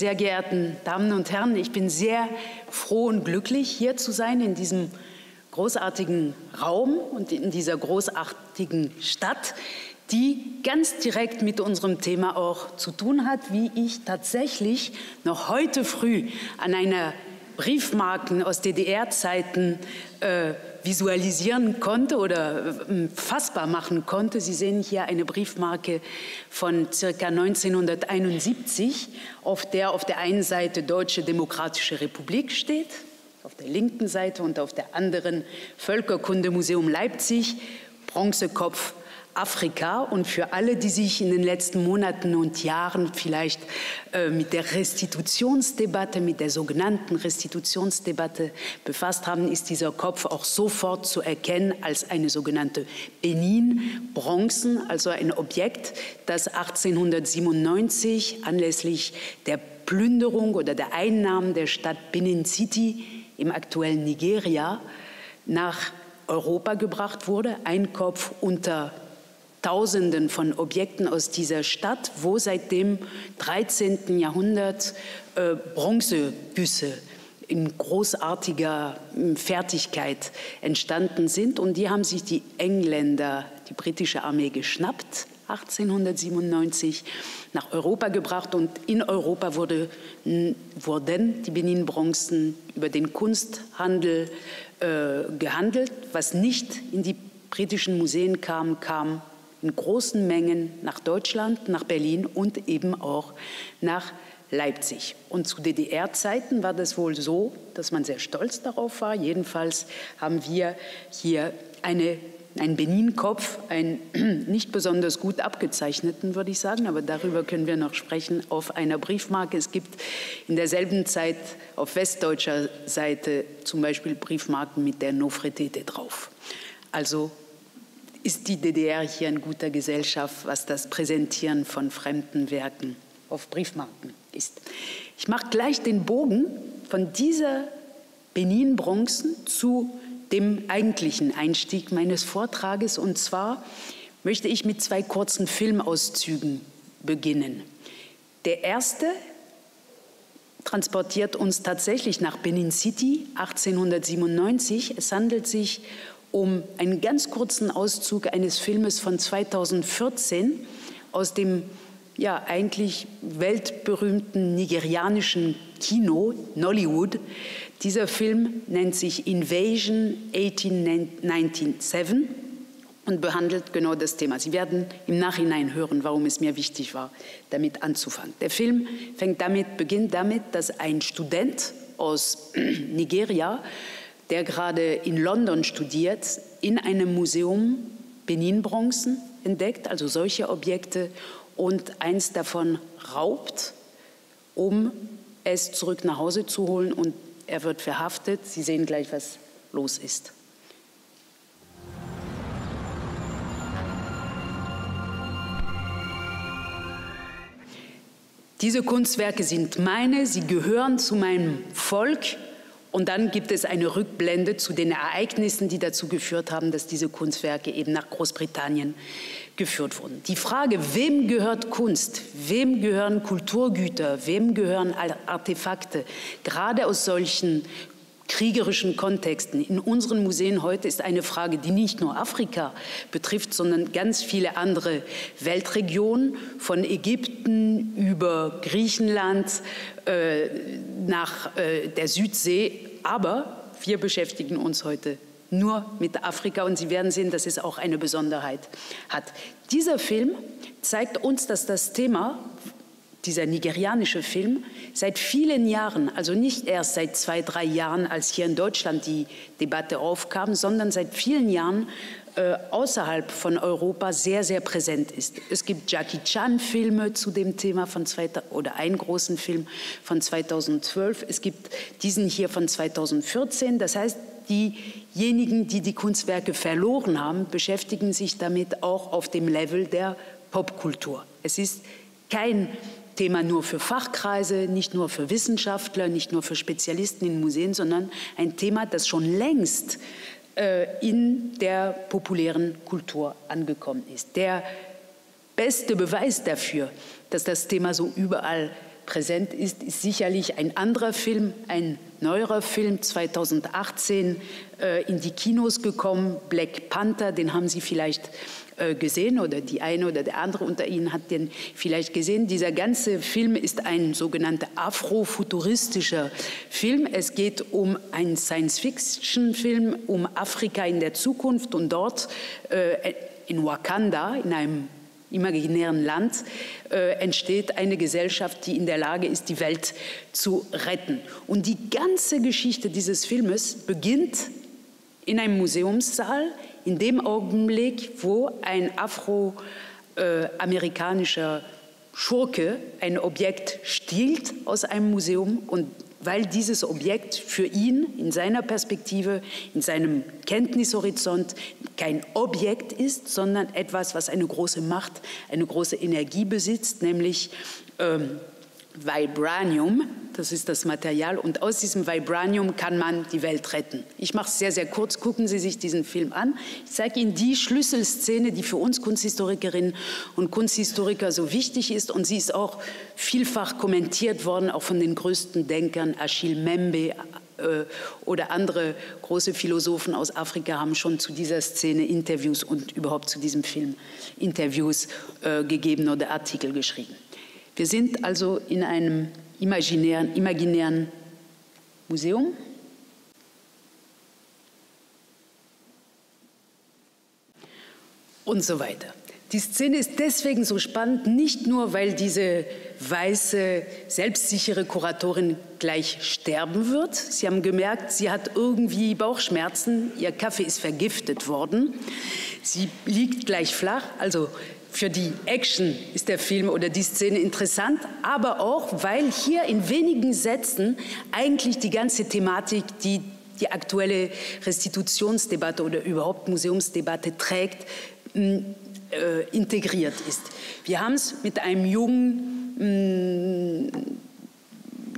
sehr geehrten Damen und Herren, ich bin sehr froh und glücklich, hier zu sein in diesem großartigen Raum und in dieser großartigen Stadt, die ganz direkt mit unserem Thema auch zu tun hat, wie ich tatsächlich noch heute früh an einer Briefmarken aus DDR-Zeiten äh, visualisieren konnte oder äh, fassbar machen konnte. Sie sehen hier eine Briefmarke von circa 1971, auf der auf der einen Seite Deutsche Demokratische Republik steht, auf der linken Seite und auf der anderen Völkerkundemuseum Leipzig, Bronzekopf Afrika und für alle, die sich in den letzten Monaten und Jahren vielleicht äh, mit der Restitutionsdebatte, mit der sogenannten Restitutionsdebatte befasst haben, ist dieser Kopf auch sofort zu erkennen als eine sogenannte Benin-Bronzen, also ein Objekt, das 1897 anlässlich der Plünderung oder der Einnahmen der Stadt Benin City im aktuellen Nigeria nach Europa gebracht wurde, ein Kopf unter Tausenden von Objekten aus dieser Stadt, wo seit dem 13. Jahrhundert äh, Bronzegüsse in großartiger hm, Fertigkeit entstanden sind. Und die haben sich die Engländer, die britische Armee geschnappt, 1897 nach Europa gebracht. Und in Europa wurde, wurden die Benin-Bronzen über den Kunsthandel äh, gehandelt. Was nicht in die britischen Museen kam, kam in großen Mengen nach Deutschland, nach Berlin und eben auch nach Leipzig. Und zu DDR-Zeiten war das wohl so, dass man sehr stolz darauf war. Jedenfalls haben wir hier eine, einen Benin-Kopf, einen nicht besonders gut abgezeichneten, würde ich sagen, aber darüber können wir noch sprechen, auf einer Briefmarke. Es gibt in derselben Zeit auf westdeutscher Seite zum Beispiel Briefmarken mit der Nofretete drauf. Also ist die DDR hier in guter Gesellschaft, was das Präsentieren von fremden Werken auf Briefmarken ist. Ich mache gleich den Bogen von dieser Benin-Bronzen zu dem eigentlichen Einstieg meines Vortrages. Und zwar möchte ich mit zwei kurzen Filmauszügen beginnen. Der erste transportiert uns tatsächlich nach Benin City 1897. Es handelt sich um einen ganz kurzen Auszug eines Filmes von 2014 aus dem ja eigentlich weltberühmten nigerianischen Kino Nollywood. Dieser Film nennt sich Invasion 1897 und behandelt genau das Thema. Sie werden im Nachhinein hören, warum es mir wichtig war, damit anzufangen. Der Film fängt damit, beginnt damit, dass ein Student aus Nigeria der gerade in London studiert, in einem Museum Benin-Bronzen entdeckt, also solche Objekte, und eins davon raubt, um es zurück nach Hause zu holen und er wird verhaftet. Sie sehen gleich, was los ist. Diese Kunstwerke sind meine, sie gehören zu meinem Volk, und dann gibt es eine Rückblende zu den Ereignissen, die dazu geführt haben, dass diese Kunstwerke eben nach Großbritannien geführt wurden. Die Frage, wem gehört Kunst, wem gehören Kulturgüter, wem gehören Artefakte, gerade aus solchen kriegerischen Kontexten in unseren Museen heute ist eine Frage, die nicht nur Afrika betrifft, sondern ganz viele andere Weltregionen, von Ägypten über Griechenland äh, nach äh, der Südsee. Aber wir beschäftigen uns heute nur mit Afrika und Sie werden sehen, dass es auch eine Besonderheit hat. Dieser Film zeigt uns, dass das Thema dieser nigerianische Film, seit vielen Jahren, also nicht erst seit zwei, drei Jahren, als hier in Deutschland die Debatte aufkam, sondern seit vielen Jahren äh, außerhalb von Europa sehr, sehr präsent ist. Es gibt Jackie Chan-Filme zu dem Thema von zwei, oder einen großen Film von 2012. Es gibt diesen hier von 2014. Das heißt, diejenigen, die die Kunstwerke verloren haben, beschäftigen sich damit auch auf dem Level der Popkultur. Es ist kein Thema nur für Fachkreise, nicht nur für Wissenschaftler, nicht nur für Spezialisten in Museen, sondern ein Thema, das schon längst äh, in der populären Kultur angekommen ist. Der beste Beweis dafür, dass das Thema so überall präsent ist, ist sicherlich ein anderer Film, ein neuerer Film, 2018 äh, in die Kinos gekommen, Black Panther, den haben Sie vielleicht gesehen oder die eine oder der andere unter Ihnen hat den vielleicht gesehen. Dieser ganze Film ist ein sogenannter afrofuturistischer Film. Es geht um einen Science-Fiction-Film um Afrika in der Zukunft und dort äh, in Wakanda, in einem imaginären Land, äh, entsteht eine Gesellschaft, die in der Lage ist, die Welt zu retten. Und die ganze Geschichte dieses Filmes beginnt in einem Museumssaal, in dem Augenblick, wo ein afroamerikanischer Schurke ein Objekt stiehlt aus einem Museum und weil dieses Objekt für ihn in seiner Perspektive, in seinem Kenntnishorizont kein Objekt ist, sondern etwas, was eine große Macht, eine große Energie besitzt, nämlich ähm, Vibranium, das ist das Material, und aus diesem Vibranium kann man die Welt retten. Ich mache es sehr, sehr kurz, gucken Sie sich diesen Film an. Ich zeige Ihnen die Schlüsselszene, die für uns Kunsthistorikerinnen und Kunsthistoriker so wichtig ist, und sie ist auch vielfach kommentiert worden, auch von den größten Denkern, Achille Membe, äh, oder andere große Philosophen aus Afrika haben schon zu dieser Szene Interviews und überhaupt zu diesem Film Interviews äh, gegeben oder Artikel geschrieben. Wir sind also in einem imaginären, imaginären Museum. Und so weiter. Die Szene ist deswegen so spannend, nicht nur, weil diese weiße, selbstsichere Kuratorin gleich sterben wird. Sie haben gemerkt, sie hat irgendwie Bauchschmerzen, ihr Kaffee ist vergiftet worden. Sie liegt gleich flach, also für die Action ist der Film oder die Szene interessant, aber auch, weil hier in wenigen Sätzen eigentlich die ganze Thematik, die die aktuelle Restitutionsdebatte oder überhaupt Museumsdebatte trägt, äh, integriert ist. Wir haben es mit einem jungen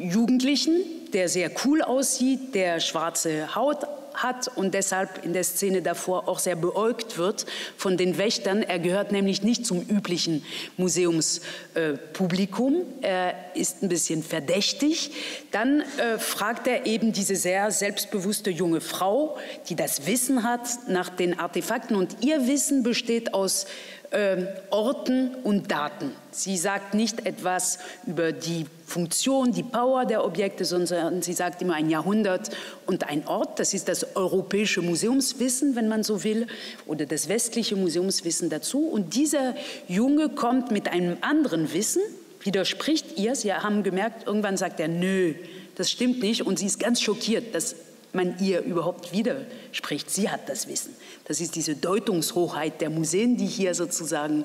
Jugendlichen, der sehr cool aussieht, der schwarze Haut hat und deshalb in der Szene davor auch sehr beäugt wird von den Wächtern. Er gehört nämlich nicht zum üblichen Museumspublikum. Er ist ein bisschen verdächtig. Dann äh, fragt er eben diese sehr selbstbewusste junge Frau, die das Wissen hat nach den Artefakten. Und ihr Wissen besteht aus äh, Orten und Daten. Sie sagt nicht etwas über die Funktion, die Power der Objekte, sondern sie sagt immer ein Jahrhundert und ein Ort. Das ist das europäische Museumswissen, wenn man so will, oder das westliche Museumswissen dazu. Und dieser Junge kommt mit einem anderen Wissen, widerspricht ihr. Sie haben gemerkt, irgendwann sagt er, nö, das stimmt nicht. Und sie ist ganz schockiert, dass man ihr überhaupt widerspricht. Sie hat das Wissen. Das ist diese Deutungshochheit der Museen, die hier sozusagen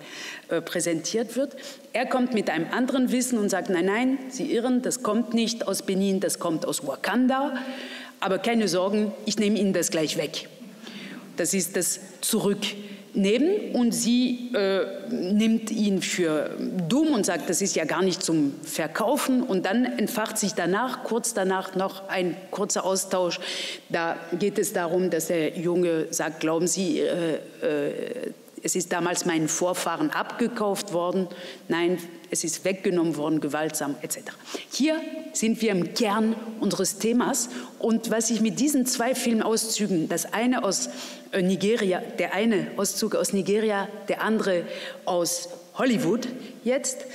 äh, präsentiert wird. Er kommt mit einem anderen Wissen und sagt, nein, nein, Sie irren, das kommt nicht aus Benin, das kommt aus Wakanda. Aber keine Sorgen, ich nehme Ihnen das gleich weg. Das ist das Zurück nehmen und sie äh, nimmt ihn für dumm und sagt, das ist ja gar nicht zum Verkaufen. Und dann entfacht sich danach, kurz danach noch ein kurzer Austausch. Da geht es darum, dass der Junge sagt, glauben Sie, äh, äh, es ist damals meinen Vorfahren abgekauft worden. Nein, es ist weggenommen worden, gewaltsam etc. Hier sind wir im Kern unseres Themas. Und was ich mit diesen zwei Filmauszügen, das eine aus äh, Nigeria, der eine Auszug aus Nigeria, der andere aus Hollywood jetzt,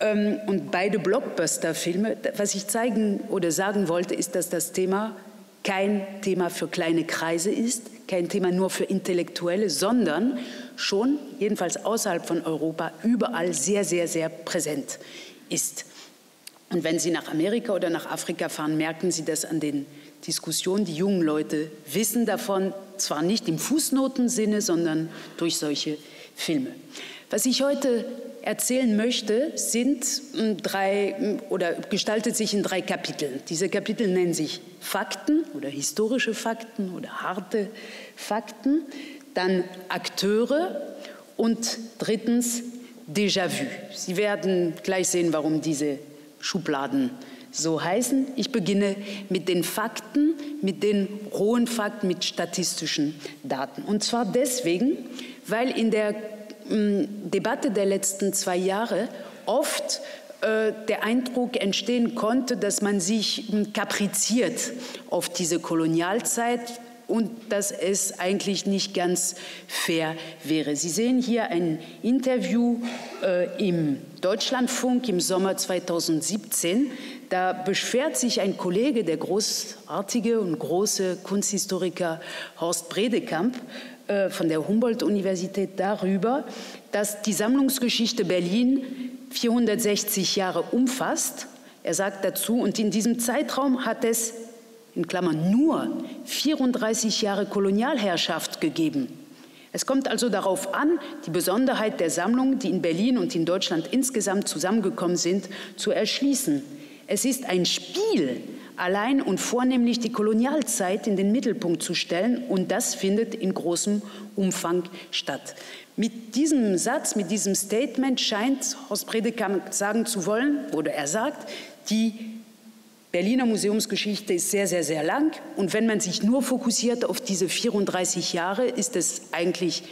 ähm, und beide Blockbuster-Filme, was ich zeigen oder sagen wollte, ist, dass das Thema kein Thema für kleine Kreise ist, kein Thema nur für Intellektuelle, sondern schon, jedenfalls außerhalb von Europa, überall sehr, sehr, sehr präsent ist. Und wenn Sie nach Amerika oder nach Afrika fahren, merken Sie das an den Diskussionen. Die jungen Leute wissen davon, zwar nicht im Fußnotensinne, sondern durch solche Filme. Was ich heute erzählen möchte, sind hm, drei hm, oder gestaltet sich in drei Kapiteln. Diese Kapitel nennen sich Fakten oder historische Fakten oder harte Fakten dann Akteure und drittens Déjà-vu. Sie werden gleich sehen, warum diese Schubladen so heißen. Ich beginne mit den Fakten, mit den rohen Fakten, mit statistischen Daten. Und zwar deswegen, weil in der äh, Debatte der letzten zwei Jahre oft äh, der Eindruck entstehen konnte, dass man sich hm, kapriziert auf diese Kolonialzeit und dass es eigentlich nicht ganz fair wäre. Sie sehen hier ein Interview äh, im Deutschlandfunk im Sommer 2017. Da beschwert sich ein Kollege, der großartige und große Kunsthistoriker Horst Bredekamp äh, von der Humboldt-Universität darüber, dass die Sammlungsgeschichte Berlin 460 Jahre umfasst. Er sagt dazu, und in diesem Zeitraum hat es in Klammern nur 34 Jahre Kolonialherrschaft gegeben. Es kommt also darauf an, die Besonderheit der Sammlungen, die in Berlin und in Deutschland insgesamt zusammengekommen sind, zu erschließen. Es ist ein Spiel, allein und vornehmlich die Kolonialzeit in den Mittelpunkt zu stellen, und das findet in großem Umfang statt. Mit diesem Satz, mit diesem Statement scheint Horst Predekamp sagen zu wollen, oder er sagt, die Berliner Museumsgeschichte ist sehr, sehr, sehr lang. Und wenn man sich nur fokussiert auf diese 34 Jahre, ist es eigentlich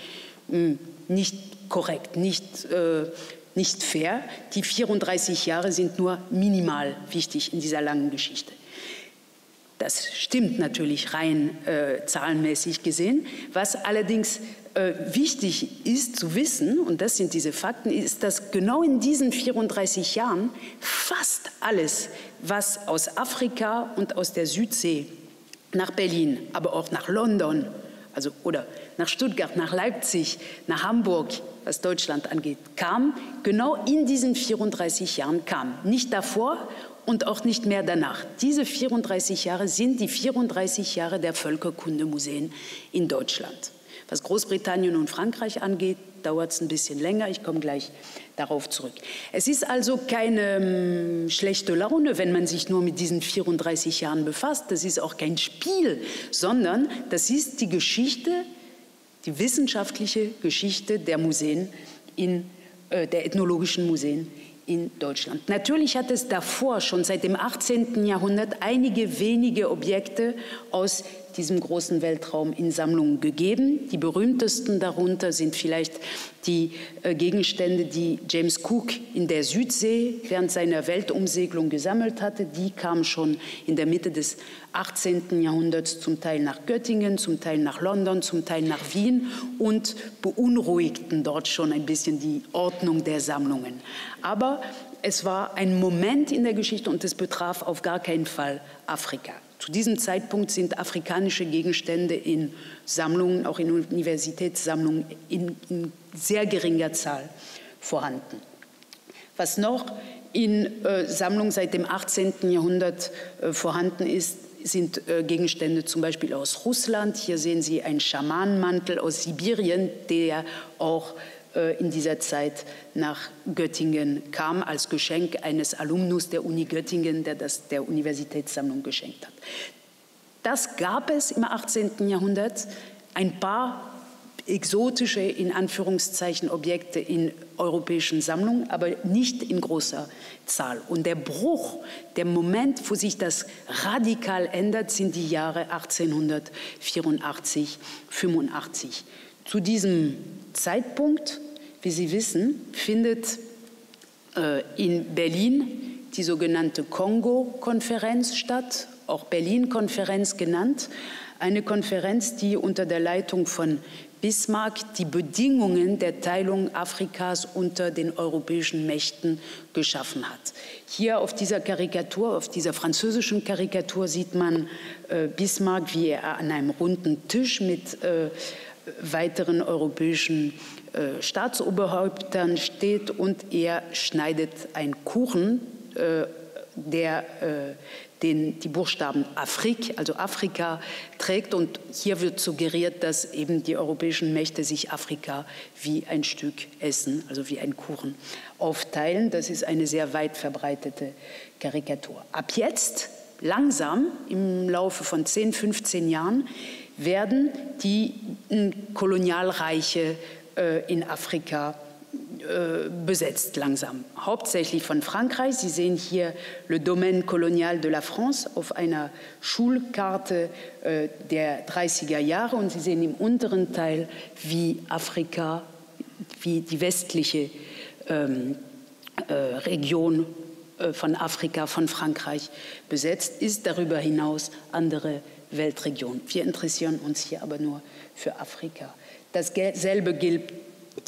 hm, nicht korrekt, nicht, äh, nicht fair. Die 34 Jahre sind nur minimal wichtig in dieser langen Geschichte. Das stimmt natürlich rein äh, zahlenmäßig gesehen. Was allerdings äh, wichtig ist zu wissen, und das sind diese Fakten, ist, dass genau in diesen 34 Jahren fast alles, was aus Afrika und aus der Südsee nach Berlin, aber auch nach London, also oder nach Stuttgart, nach Leipzig, nach Hamburg, was Deutschland angeht, kam, genau in diesen 34 Jahren kam. Nicht davor und auch nicht mehr danach. Diese 34 Jahre sind die 34 Jahre der Völkerkundemuseen in Deutschland. Was Großbritannien und Frankreich angeht, dauert es ein bisschen länger. Ich komme gleich darauf zurück. Es ist also keine ähm, schlechte Laune, wenn man sich nur mit diesen 34 Jahren befasst. Das ist auch kein Spiel, sondern das ist die Geschichte, die wissenschaftliche Geschichte der Museen in äh, der ethnologischen Museen in Deutschland. Natürlich hat es davor schon seit dem 18. Jahrhundert einige wenige Objekte aus diesem großen Weltraum in Sammlungen gegeben. Die berühmtesten darunter sind vielleicht die äh, Gegenstände, die James Cook in der Südsee während seiner Weltumsegelung gesammelt hatte. Die kamen schon in der Mitte des 18. Jahrhunderts zum Teil nach Göttingen, zum Teil nach London, zum Teil nach Wien und beunruhigten dort schon ein bisschen die Ordnung der Sammlungen. Aber es war ein Moment in der Geschichte und es betraf auf gar keinen Fall Afrika. Zu diesem Zeitpunkt sind afrikanische Gegenstände in Sammlungen, auch in Universitätssammlungen, in, in sehr geringer Zahl vorhanden. Was noch in äh, Sammlungen seit dem 18. Jahrhundert äh, vorhanden ist, sind äh, Gegenstände zum Beispiel aus Russland. Hier sehen Sie einen Schamanenmantel aus Sibirien, der auch in dieser Zeit nach Göttingen kam, als Geschenk eines Alumnus der Uni Göttingen, der das der Universitätssammlung geschenkt hat. Das gab es im 18. Jahrhundert. Ein paar exotische, in Anführungszeichen, Objekte in europäischen Sammlungen, aber nicht in großer Zahl. Und der Bruch, der Moment, wo sich das radikal ändert, sind die Jahre 1884, 85. Zu diesem Zeitpunkt, wie Sie wissen, findet äh, in Berlin die sogenannte Kongo-Konferenz statt, auch Berlin-Konferenz genannt. Eine Konferenz, die unter der Leitung von Bismarck die Bedingungen der Teilung Afrikas unter den europäischen Mächten geschaffen hat. Hier auf dieser Karikatur, auf dieser französischen Karikatur sieht man äh, Bismarck, wie er an einem runden Tisch mit äh, weiteren europäischen äh, Staatsoberhäuptern steht und er schneidet einen Kuchen, äh, der äh, den, die Buchstaben Afrik, also Afrika, trägt. Und hier wird suggeriert, dass eben die europäischen Mächte sich Afrika wie ein Stück Essen, also wie ein Kuchen, aufteilen. Das ist eine sehr weit verbreitete Karikatur. Ab jetzt, langsam, im Laufe von 10, 15 Jahren, werden die Kolonialreiche äh, in Afrika äh, besetzt langsam, hauptsächlich von Frankreich. Sie sehen hier Le Domaine Colonial de la France auf einer Schulkarte äh, der 30er Jahre. Und Sie sehen im unteren Teil, wie Afrika, wie die westliche ähm, äh, Region von Afrika, von Frankreich besetzt, ist. Darüber hinaus andere Weltregion. Wir interessieren uns hier aber nur für Afrika. Dasselbe gilt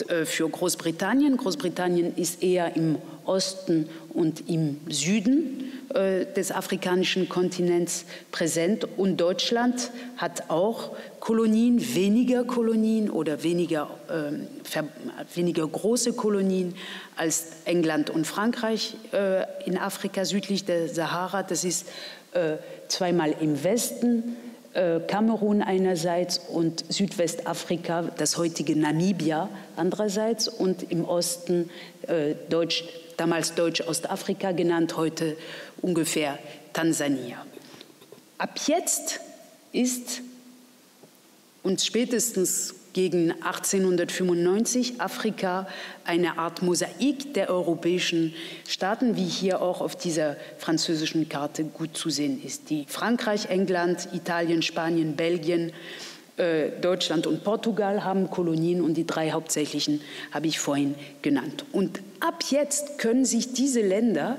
äh, für Großbritannien. Großbritannien ist eher im Osten und im Süden äh, des afrikanischen Kontinents präsent und Deutschland hat auch Kolonien, weniger Kolonien oder weniger, äh, weniger große Kolonien als England und Frankreich äh, in Afrika südlich der Sahara. Das ist zweimal im Westen äh, Kamerun einerseits und Südwestafrika, das heutige Namibia andererseits und im Osten äh, Deutsch, damals Deutsch-Ostafrika genannt, heute ungefähr Tansania. Ab jetzt ist uns spätestens gegen 1895 Afrika eine Art Mosaik der europäischen Staaten, wie hier auch auf dieser französischen Karte gut zu sehen ist. Die Frankreich, England, Italien, Spanien, Belgien, äh, Deutschland und Portugal haben Kolonien und die drei hauptsächlichen habe ich vorhin genannt. Und ab jetzt können sich diese Länder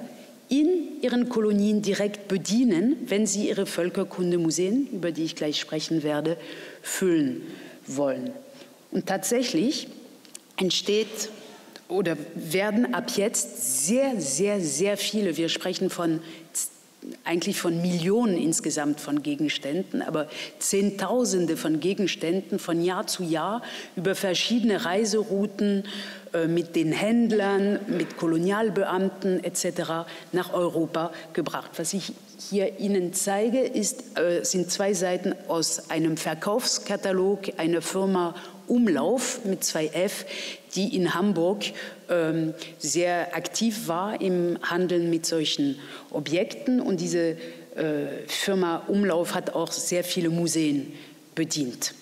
in ihren Kolonien direkt bedienen, wenn sie ihre Völkerkundemuseen, über die ich gleich sprechen werde, füllen wollen. Und tatsächlich entsteht oder werden ab jetzt sehr, sehr, sehr viele, wir sprechen von eigentlich von Millionen insgesamt von Gegenständen, aber Zehntausende von Gegenständen von Jahr zu Jahr über verschiedene Reiserouten äh, mit den Händlern, mit Kolonialbeamten etc. nach Europa gebracht. Was ich hier Ihnen zeige, ist, äh, sind zwei Seiten aus einem Verkaufskatalog einer Firma Umlauf mit zwei F, die in Hamburg ähm, sehr aktiv war im Handeln mit solchen Objekten. Und diese äh, Firma Umlauf hat auch sehr viele Museen bedient.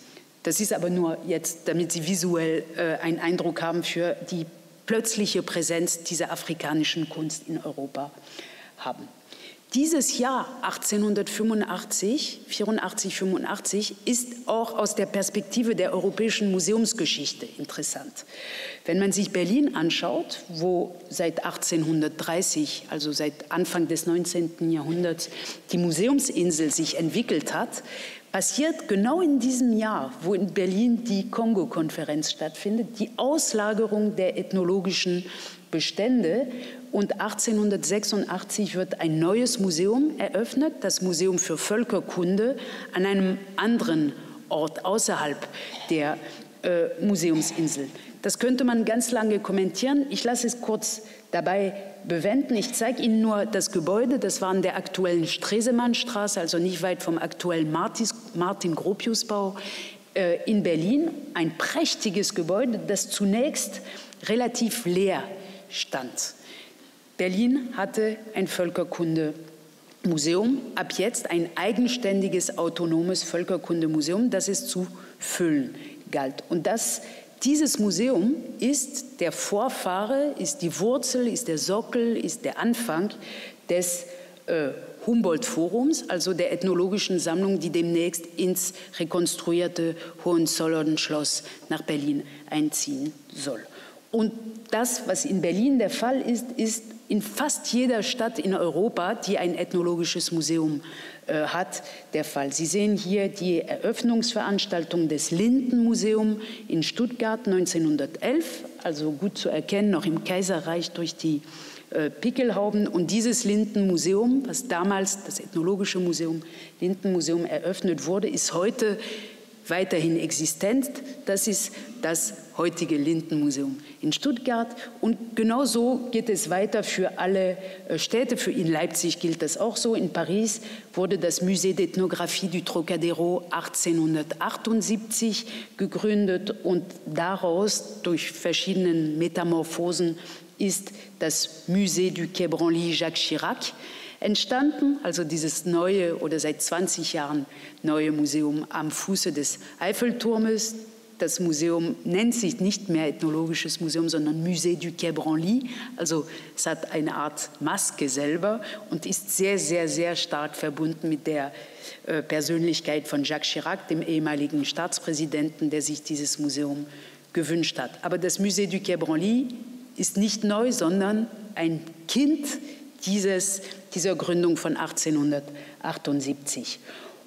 Das ist aber nur jetzt, damit Sie visuell äh, einen Eindruck haben für die plötzliche Präsenz dieser afrikanischen Kunst in Europa haben. Dieses Jahr 1885, 84, 85 ist auch aus der Perspektive der europäischen Museumsgeschichte interessant. Wenn man sich Berlin anschaut, wo seit 1830, also seit Anfang des 19. Jahrhunderts, die Museumsinsel sich entwickelt hat, passiert genau in diesem Jahr, wo in Berlin die Kongo-Konferenz stattfindet, die Auslagerung der ethnologischen Bestände und 1886 wird ein neues Museum eröffnet, das Museum für Völkerkunde, an einem anderen Ort außerhalb der äh, Museumsinsel. Das könnte man ganz lange kommentieren. Ich lasse es kurz dabei bewenden. Ich zeige Ihnen nur das Gebäude. Das war an der aktuellen Stresemannstraße, also nicht weit vom aktuellen Martin-Gropius-Bau äh, in Berlin. Ein prächtiges Gebäude, das zunächst relativ leer stand. Berlin hatte ein Völkerkundemuseum, ab jetzt ein eigenständiges, autonomes Völkerkundemuseum, das es zu füllen galt. Und das, dieses Museum ist der Vorfahre, ist die Wurzel, ist der Sockel, ist der Anfang des äh, Humboldt-Forums, also der ethnologischen Sammlung, die demnächst ins rekonstruierte Hohenzollern-Schloss nach Berlin einziehen soll. Und das, was in Berlin der Fall ist, ist in fast jeder Stadt in Europa, die ein ethnologisches Museum äh, hat, der Fall. Sie sehen hier die Eröffnungsveranstaltung des Lindenmuseums in Stuttgart 1911, also gut zu erkennen, noch im Kaiserreich durch die äh, Pickelhauben. Und dieses Lindenmuseum, was damals das Ethnologische Museum Lindenmuseum eröffnet wurde, ist heute weiterhin existent. Das ist das heutige Lindenmuseum in Stuttgart. Und genauso geht es weiter für alle äh, Städte. Für in Leipzig gilt das auch so. In Paris wurde das Musée d'Ethnographie du Trocadero 1878 gegründet und daraus durch verschiedene Metamorphosen ist das Musée du Quai Branly Jacques Chirac entstanden, also dieses neue oder seit 20 Jahren neue Museum am Fuße des Eiffelturmes. Das Museum nennt sich nicht mehr Ethnologisches Museum, sondern Musée du Quai Branly. Also es hat eine Art Maske selber und ist sehr, sehr, sehr stark verbunden mit der äh, Persönlichkeit von Jacques Chirac, dem ehemaligen Staatspräsidenten, der sich dieses Museum gewünscht hat. Aber das Musée du Quai Branly ist nicht neu, sondern ein Kind dieses, dieser Gründung von 1878.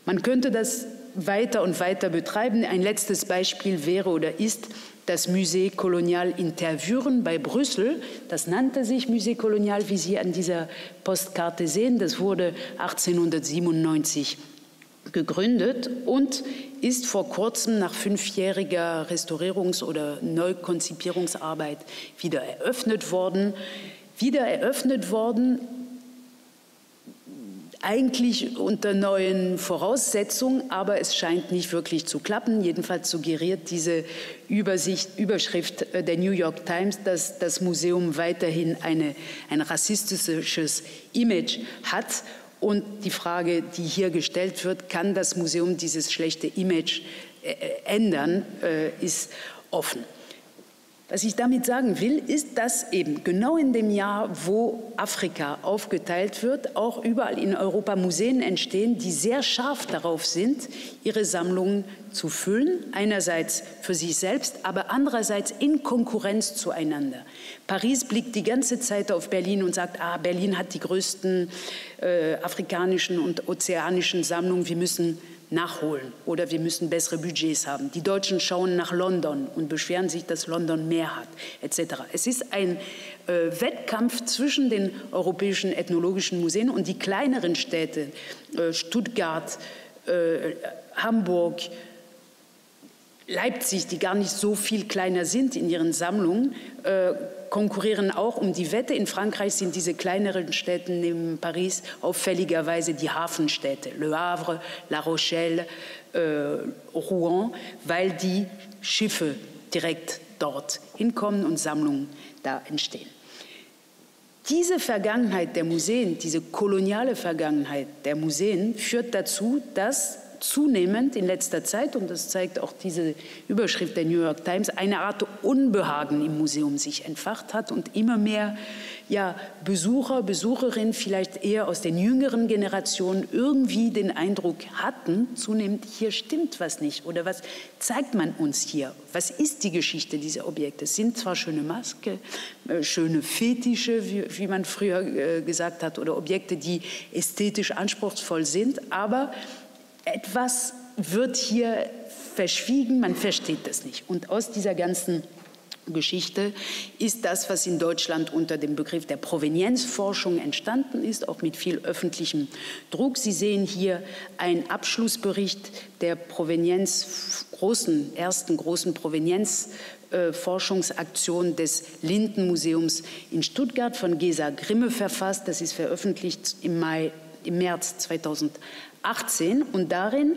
Man könnte das weiter und weiter betreiben. Ein letztes Beispiel wäre oder ist das Musée Colonial in Tervuren bei Brüssel. Das nannte sich Musée Colonial, wie Sie an dieser Postkarte sehen. Das wurde 1897 gegründet und ist vor kurzem nach fünfjähriger Restaurierungs- oder Neukonzipierungsarbeit wieder eröffnet worden. Wieder eröffnet worden eigentlich unter neuen Voraussetzungen, aber es scheint nicht wirklich zu klappen. Jedenfalls suggeriert diese Übersicht, Überschrift der New York Times, dass das Museum weiterhin eine, ein rassistisches Image hat. Und die Frage, die hier gestellt wird, kann das Museum dieses schlechte Image äh, ändern, äh, ist offen. Was ich damit sagen will, ist, dass eben genau in dem Jahr, wo Afrika aufgeteilt wird, auch überall in Europa Museen entstehen, die sehr scharf darauf sind, ihre Sammlungen zu füllen, einerseits für sich selbst, aber andererseits in Konkurrenz zueinander. Paris blickt die ganze Zeit auf Berlin und sagt, ah, Berlin hat die größten äh, afrikanischen und ozeanischen Sammlungen, wir müssen nachholen oder wir müssen bessere Budgets haben. Die Deutschen schauen nach London und beschweren sich, dass London mehr hat, etc. Es ist ein äh, Wettkampf zwischen den europäischen ethnologischen Museen und die kleineren Städte, äh, Stuttgart, äh, Hamburg, Leipzig, die gar nicht so viel kleiner sind in ihren Sammlungen, äh, konkurrieren auch um die Wette. In Frankreich sind diese kleineren Städte neben Paris auffälligerweise die Hafenstädte, Le Havre, La Rochelle, äh, Rouen, weil die Schiffe direkt dort hinkommen und Sammlungen da entstehen. Diese Vergangenheit der Museen, diese koloniale Vergangenheit der Museen führt dazu, dass zunehmend in letzter Zeit, und das zeigt auch diese Überschrift der New York Times, eine Art Unbehagen im Museum sich entfacht hat und immer mehr ja, Besucher, Besucherinnen, vielleicht eher aus den jüngeren Generationen, irgendwie den Eindruck hatten, zunehmend, hier stimmt was nicht oder was zeigt man uns hier? Was ist die Geschichte dieser Objekte? Es sind zwar schöne Maske, äh, schöne Fetische, wie, wie man früher äh, gesagt hat, oder Objekte, die ästhetisch anspruchsvoll sind, aber etwas wird hier verschwiegen, man versteht das nicht. Und aus dieser ganzen Geschichte ist das, was in Deutschland unter dem Begriff der Provenienzforschung entstanden ist, auch mit viel öffentlichem Druck. Sie sehen hier einen Abschlussbericht der Provenienz, großen, ersten großen Provenienzforschungsaktion des Lindenmuseums in Stuttgart von Gesa Grimme verfasst. Das ist veröffentlicht im Mai, im März 2018. 18 und darin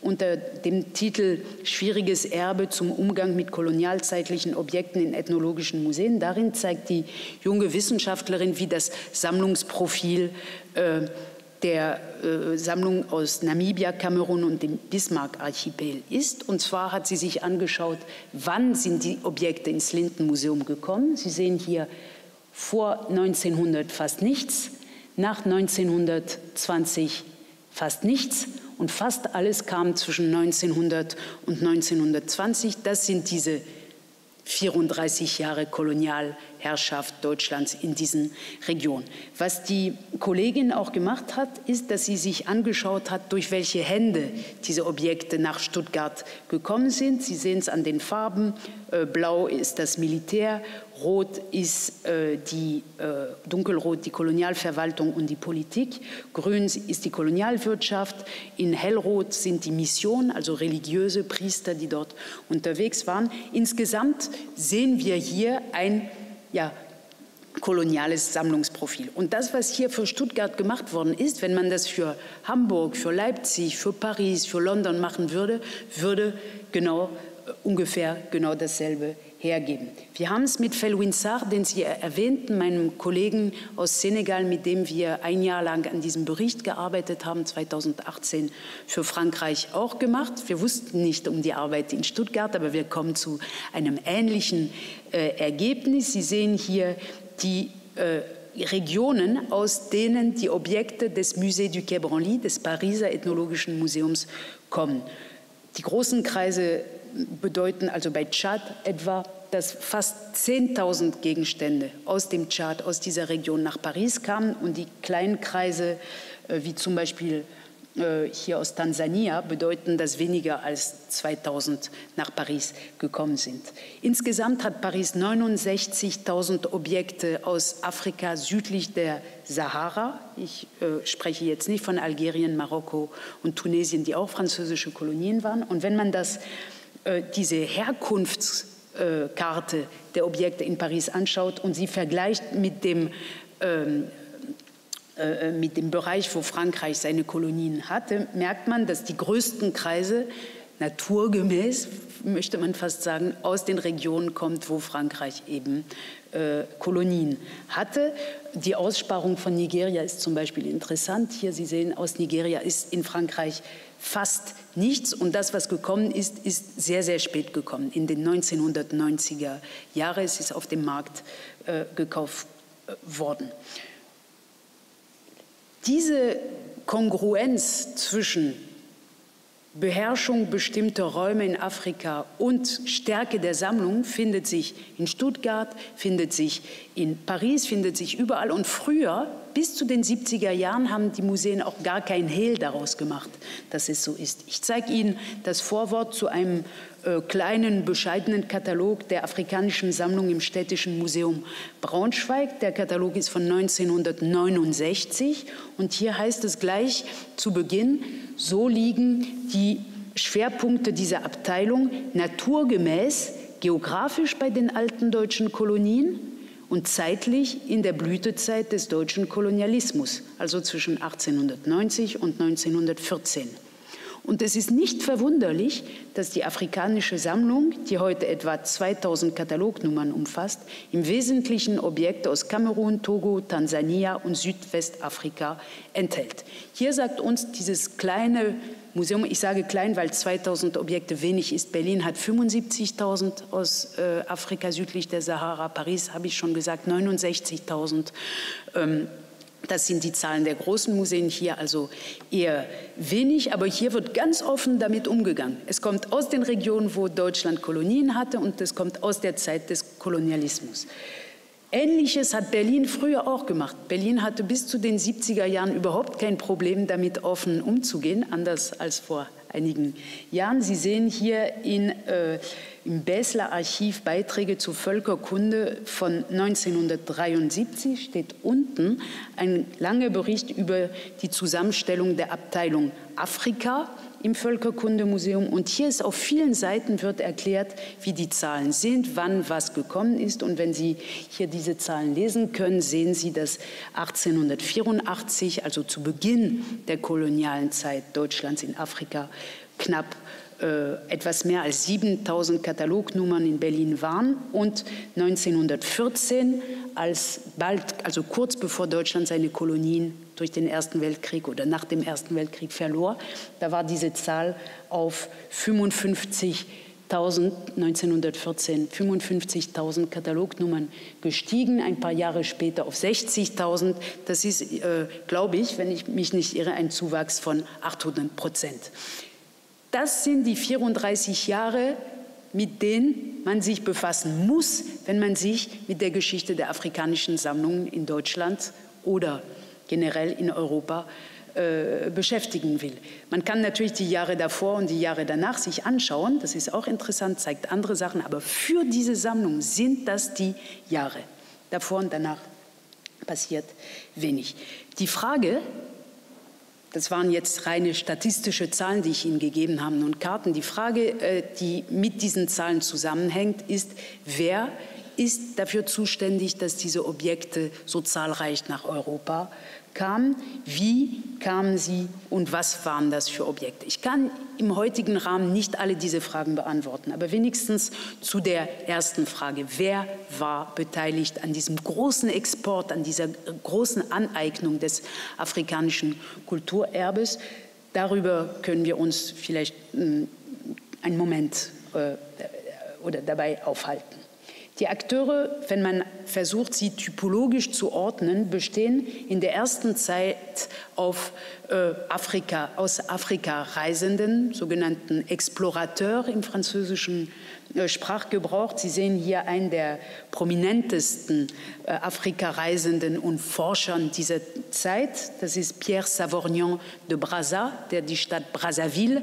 unter dem Titel Schwieriges Erbe zum Umgang mit kolonialzeitlichen Objekten in ethnologischen Museen. Darin zeigt die junge Wissenschaftlerin, wie das Sammlungsprofil äh, der äh, Sammlung aus Namibia, Kamerun und dem Bismarck-Archipel ist. Und zwar hat sie sich angeschaut, wann sind die Objekte ins Lindenmuseum gekommen. Sie sehen hier vor 1900 fast nichts, nach 1920 fast nichts und fast alles kam zwischen 1900 und 1920. Das sind diese 34 Jahre Kolonialherrschaft Deutschlands in diesen Regionen. Was die Kollegin auch gemacht hat, ist, dass sie sich angeschaut hat, durch welche Hände diese Objekte nach Stuttgart gekommen sind. Sie sehen es an den Farben. Äh, blau ist das Militär, Rot ist äh, die, äh, dunkelrot die Kolonialverwaltung und die Politik, grün ist die Kolonialwirtschaft, in hellrot sind die Missionen, also religiöse Priester, die dort unterwegs waren. Insgesamt sehen wir hier ein ja, koloniales Sammlungsprofil. Und das, was hier für Stuttgart gemacht worden ist, wenn man das für Hamburg, für Leipzig, für Paris, für London machen würde, würde genau äh, ungefähr genau dasselbe hergeben. Wir haben es mit Felwin Sarr, den Sie erwähnten, meinem Kollegen aus Senegal, mit dem wir ein Jahr lang an diesem Bericht gearbeitet haben, 2018 für Frankreich auch gemacht. Wir wussten nicht um die Arbeit in Stuttgart, aber wir kommen zu einem ähnlichen äh, Ergebnis. Sie sehen hier die äh, Regionen, aus denen die Objekte des Musée du Quai Branly, des Pariser Ethnologischen Museums, kommen. Die großen Kreise bedeuten also bei Tschad etwa dass fast 10.000 Gegenstände aus dem Tschad, aus dieser Region nach Paris kamen und die kleinen Kreise, äh, wie zum Beispiel äh, hier aus Tansania bedeuten, dass weniger als 2000 nach Paris gekommen sind. Insgesamt hat Paris 69.000 Objekte aus Afrika südlich der Sahara. Ich äh, spreche jetzt nicht von Algerien, Marokko und Tunesien, die auch französische Kolonien waren. Und wenn man das, diese Herkunftskarte äh, der Objekte in Paris anschaut und sie vergleicht mit dem ähm, äh, mit dem Bereich, wo Frankreich seine Kolonien hatte, merkt man, dass die größten Kreise naturgemäß, möchte man fast sagen, aus den Regionen kommt, wo Frankreich eben äh, Kolonien hatte. Die Aussparung von Nigeria ist zum Beispiel interessant. Hier, Sie sehen, aus Nigeria ist in Frankreich fast nichts. Und das, was gekommen ist, ist sehr, sehr spät gekommen. In den 1990er Jahren ist es auf dem Markt äh, gekauft äh, worden. Diese Kongruenz zwischen Beherrschung bestimmter Räume in Afrika und Stärke der Sammlung findet sich in Stuttgart, findet sich in Paris, findet sich überall. Und früher, bis zu den 70er Jahren, haben die Museen auch gar kein Hehl daraus gemacht, dass es so ist. Ich zeige Ihnen das Vorwort zu einem äh, kleinen, bescheidenen Katalog der afrikanischen Sammlung im Städtischen Museum Braunschweig. Der Katalog ist von 1969 und hier heißt es gleich zu Beginn, so liegen die Schwerpunkte dieser Abteilung naturgemäß geografisch bei den alten deutschen Kolonien und zeitlich in der Blütezeit des deutschen Kolonialismus, also zwischen 1890 und 1914. Und es ist nicht verwunderlich, dass die afrikanische Sammlung, die heute etwa 2000 Katalognummern umfasst, im Wesentlichen Objekte aus Kamerun, Togo, Tansania und Südwestafrika enthält. Hier sagt uns dieses kleine Museum, ich sage klein, weil 2000 Objekte wenig ist. Berlin hat 75.000 aus äh, Afrika südlich der Sahara. Paris, habe ich schon gesagt, 69.000. Ähm, das sind die Zahlen der großen Museen hier, also eher wenig, aber hier wird ganz offen damit umgegangen. Es kommt aus den Regionen, wo Deutschland Kolonien hatte und es kommt aus der Zeit des Kolonialismus. Ähnliches hat Berlin früher auch gemacht. Berlin hatte bis zu den 70er Jahren überhaupt kein Problem damit offen umzugehen, anders als vor einigen Jahren. Sie sehen hier in äh, im Basler Archiv Beiträge zur Völkerkunde von 1973 steht unten ein langer Bericht über die Zusammenstellung der Abteilung Afrika im Völkerkundemuseum. Und hier ist auf vielen Seiten wird erklärt, wie die Zahlen sind, wann was gekommen ist. Und wenn Sie hier diese Zahlen lesen können, sehen Sie, dass 1884, also zu Beginn der kolonialen Zeit Deutschlands in Afrika, knapp äh, etwas mehr als 7000 Katalognummern in Berlin waren und 1914, als bald, also kurz bevor Deutschland seine Kolonien durch den Ersten Weltkrieg oder nach dem Ersten Weltkrieg verlor, da war diese Zahl auf 55 1914 55.000 Katalognummern gestiegen, ein paar Jahre später auf 60.000. Das ist, äh, glaube ich, wenn ich mich nicht irre, ein Zuwachs von 800 Prozent. Das sind die 34 Jahre, mit denen man sich befassen muss, wenn man sich mit der Geschichte der afrikanischen Sammlungen in Deutschland oder generell in Europa äh, beschäftigen will. Man kann natürlich die Jahre davor und die Jahre danach sich anschauen, das ist auch interessant, zeigt andere Sachen, aber für diese Sammlung sind das die Jahre. Davor und danach passiert wenig. Die Frage, das waren jetzt reine statistische Zahlen, die ich Ihnen gegeben habe und Karten. Die Frage, äh, die mit diesen Zahlen zusammenhängt, ist, wer ist dafür zuständig, dass diese Objekte so zahlreich nach Europa kamen, wie kamen sie und was waren das für Objekte. Ich kann im heutigen Rahmen nicht alle diese Fragen beantworten, aber wenigstens zu der ersten Frage, wer war beteiligt an diesem großen Export, an dieser großen Aneignung des afrikanischen Kulturerbes. Darüber können wir uns vielleicht hm, einen Moment äh, oder dabei aufhalten. Die Akteure, wenn man versucht, sie typologisch zu ordnen, bestehen in der ersten Zeit auf äh, Afrika, aus Afrika reisenden, sogenannten Explorateurs im französischen äh, Sprachgebrauch. Sie sehen hier einen der prominentesten äh, Afrika-Reisenden und Forschern dieser Zeit. Das ist Pierre Savorgnan de Brazza, der die Stadt Brazzaville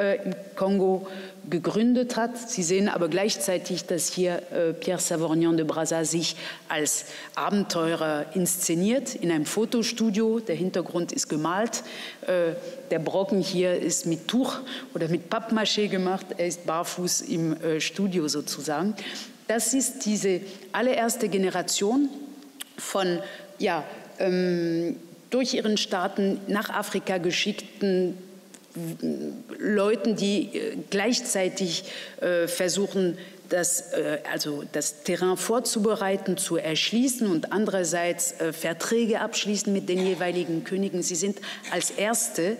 äh, im Kongo gegründet hat. Sie sehen aber gleichzeitig, dass hier äh, Pierre Savorgnan de Brazza sich als Abenteurer inszeniert in einem Fotostudio. Der Hintergrund ist gemalt. Äh, der Brocken hier ist mit Tuch oder mit Pappmaché gemacht. Er ist barfuß im äh, Studio sozusagen. Das ist diese allererste Generation von ja, ähm, durch ihren Staaten nach Afrika geschickten Leuten, die äh, gleichzeitig äh, versuchen, das, äh, also das Terrain vorzubereiten, zu erschließen und andererseits Verträge abschließen mit den jeweiligen Königen. Sie sind als Erste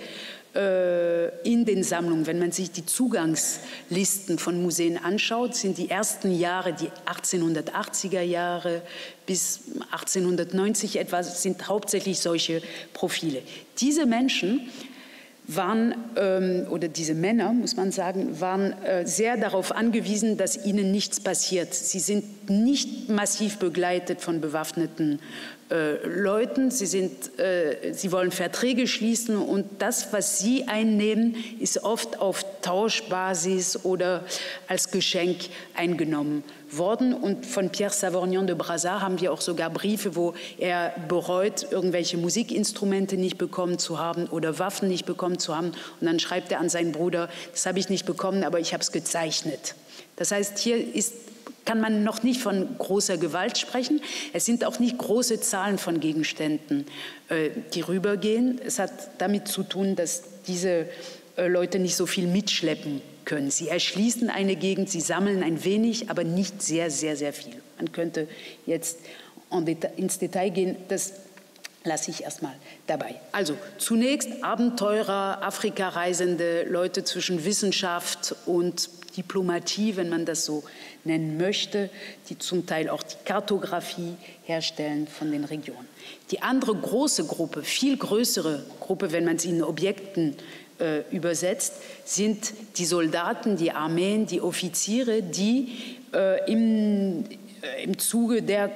in den Sammlungen, wenn man sich die Zugangslisten von Museen anschaut, sind die ersten Jahre, die 1880er Jahre bis 1890 etwa, sind hauptsächlich solche Profile. Diese Menschen waren, ähm, oder diese Männer, muss man sagen, waren äh, sehr darauf angewiesen, dass ihnen nichts passiert. Sie sind nicht massiv begleitet von bewaffneten äh, Leuten. Sie, sind, äh, sie wollen Verträge schließen und das, was sie einnehmen, ist oft auf Tauschbasis oder als Geschenk eingenommen worden. Und von Pierre Savorgnan de Brazza haben wir auch sogar Briefe, wo er bereut, irgendwelche Musikinstrumente nicht bekommen zu haben oder Waffen nicht bekommen zu haben. Und dann schreibt er an seinen Bruder, das habe ich nicht bekommen, aber ich habe es gezeichnet. Das heißt, hier ist kann man noch nicht von großer Gewalt sprechen. Es sind auch nicht große Zahlen von Gegenständen, äh, die rübergehen. Es hat damit zu tun, dass diese äh, Leute nicht so viel mitschleppen können. Sie erschließen eine Gegend, sie sammeln ein wenig, aber nicht sehr, sehr, sehr viel. Man könnte jetzt ins Detail gehen, das lasse ich erstmal dabei. Also zunächst Abenteurer, Afrika-Reisende, Leute zwischen Wissenschaft und Diplomatie, wenn man das so nennen möchte, die zum Teil auch die Kartografie herstellen von den Regionen. Die andere große Gruppe, viel größere Gruppe, wenn man sie in Objekten äh, übersetzt, sind die Soldaten, die Armeen, die Offiziere, die äh, im, äh, im Zuge der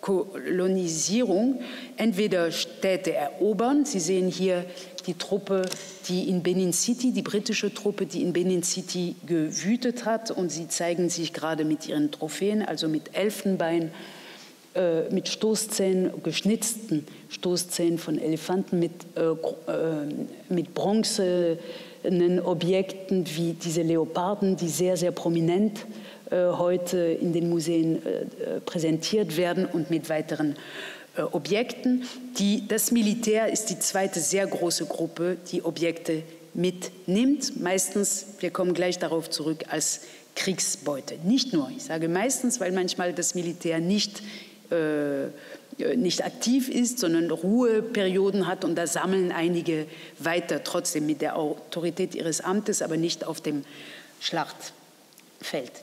Kolonisierung entweder Städte erobern. Sie sehen hier die Truppe, die in Benin City, die britische Truppe, die in Benin City gewütet hat. Und sie zeigen sich gerade mit ihren Trophäen, also mit Elfenbein, äh, mit Stoßzähnen, geschnitzten Stoßzähnen von Elefanten, mit, äh, äh, mit bronzenen Objekten wie diese Leoparden, die sehr, sehr prominent äh, heute in den Museen äh, präsentiert werden und mit weiteren äh, Objekten. Die, das Militär ist die zweite sehr große Gruppe, die Objekte mitnimmt. Meistens, wir kommen gleich darauf zurück, als Kriegsbeute. Nicht nur, ich sage meistens, weil manchmal das Militär nicht äh, nicht aktiv ist, sondern Ruheperioden hat und da sammeln einige weiter, trotzdem mit der Autorität ihres Amtes, aber nicht auf dem Schlachtfeld.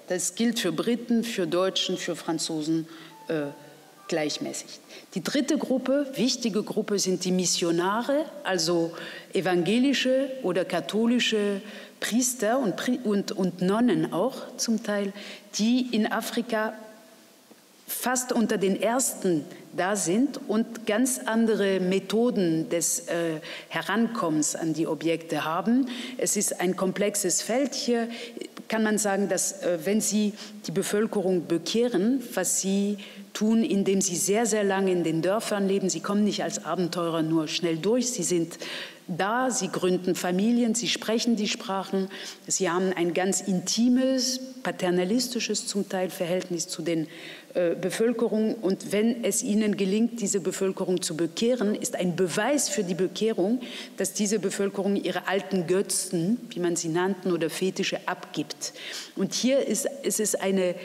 Das gilt für Briten, für Deutschen, für Franzosen äh, gleichmäßig. Die dritte Gruppe, wichtige Gruppe, sind die Missionare, also evangelische oder katholische Priester und, und, und Nonnen auch zum Teil, die in Afrika fast unter den ersten da sind und ganz andere Methoden des äh, Herankommens an die Objekte haben. Es ist ein komplexes Feld. Hier kann man sagen, dass äh, wenn Sie die Bevölkerung bekehren, was Sie tun, indem Sie sehr, sehr lange in den Dörfern leben, Sie kommen nicht als Abenteurer nur schnell durch, Sie sind da, sie gründen Familien, sie sprechen die Sprachen, sie haben ein ganz intimes, paternalistisches zum Teil Verhältnis zu den äh, Bevölkerungen. Und wenn es ihnen gelingt, diese Bevölkerung zu bekehren, ist ein Beweis für die Bekehrung, dass diese Bevölkerung ihre alten Götzen, wie man sie nannten, oder Fetische abgibt. Und hier ist, ist es eine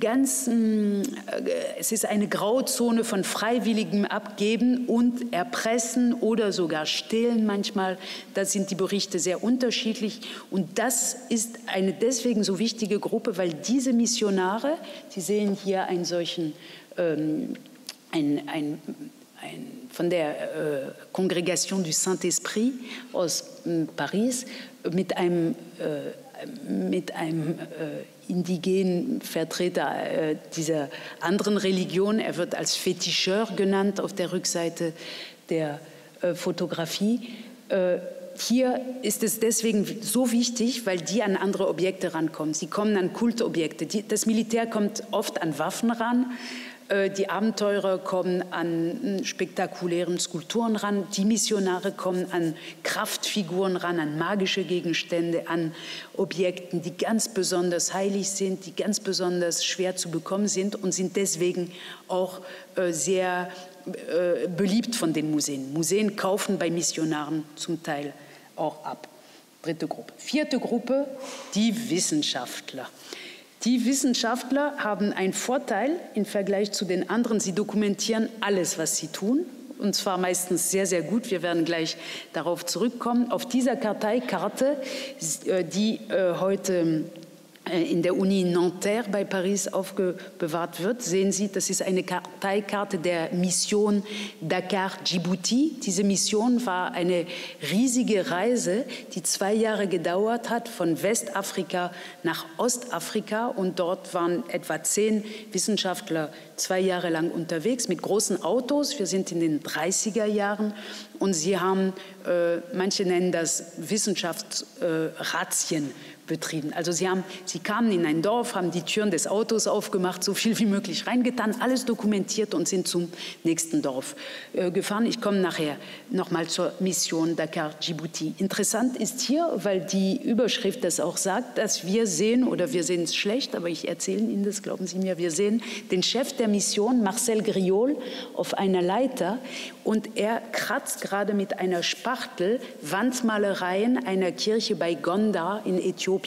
ganz, äh, es ist eine Grauzone von freiwilligem Abgeben und Erpressen oder sogar Stehlen manchmal. Da sind die Berichte sehr unterschiedlich. Und das ist eine deswegen so wichtige Gruppe, weil diese Missionare, Sie sehen hier einen solchen, ähm, ein, ein, ein, von der äh, Congregation du Saint-Esprit aus äh, Paris mit einem, äh, mit einem äh, indigenen Vertreter äh, dieser anderen Religion. Er wird als Fetischeur genannt auf der Rückseite der äh, Fotografie. Äh, hier ist es deswegen so wichtig, weil die an andere Objekte rankommen. Sie kommen an Kultobjekte. Das Militär kommt oft an Waffen ran. Äh, die Abenteurer kommen an hm, spektakulären Skulpturen ran, die Missionare kommen an Kraftfiguren ran, an magische Gegenstände, an Objekten, die ganz besonders heilig sind, die ganz besonders schwer zu bekommen sind und sind deswegen auch äh, sehr äh, beliebt von den Museen. Museen kaufen bei Missionaren zum Teil auch ab. Dritte Gruppe. Vierte Gruppe, die Wissenschaftler. Die Wissenschaftler haben einen Vorteil im Vergleich zu den anderen. Sie dokumentieren alles, was sie tun, und zwar meistens sehr, sehr gut. Wir werden gleich darauf zurückkommen. Auf dieser Karteikarte, äh, die äh, heute in der Uni Nanterre bei Paris aufbewahrt wird, sehen Sie, das ist eine Karteikarte der Mission Dakar-Djibouti. Diese Mission war eine riesige Reise, die zwei Jahre gedauert hat, von Westafrika nach Ostafrika. Und dort waren etwa zehn Wissenschaftler zwei Jahre lang unterwegs mit großen Autos. Wir sind in den 30er Jahren und sie haben, äh, manche nennen das Wissenschaftsrazzien. Äh, betrieben. Also sie, haben, sie kamen in ein Dorf, haben die Türen des Autos aufgemacht, so viel wie möglich reingetan, alles dokumentiert und sind zum nächsten Dorf äh, gefahren. Ich komme nachher nochmal zur Mission Dakar-Djibouti. Interessant ist hier, weil die Überschrift das auch sagt, dass wir sehen, oder wir sehen es schlecht, aber ich erzähle Ihnen das, glauben Sie mir, wir sehen den Chef der Mission, Marcel Griol, auf einer Leiter und er kratzt gerade mit einer Spachtel Wandmalereien einer Kirche bei Gonda in Äthiopien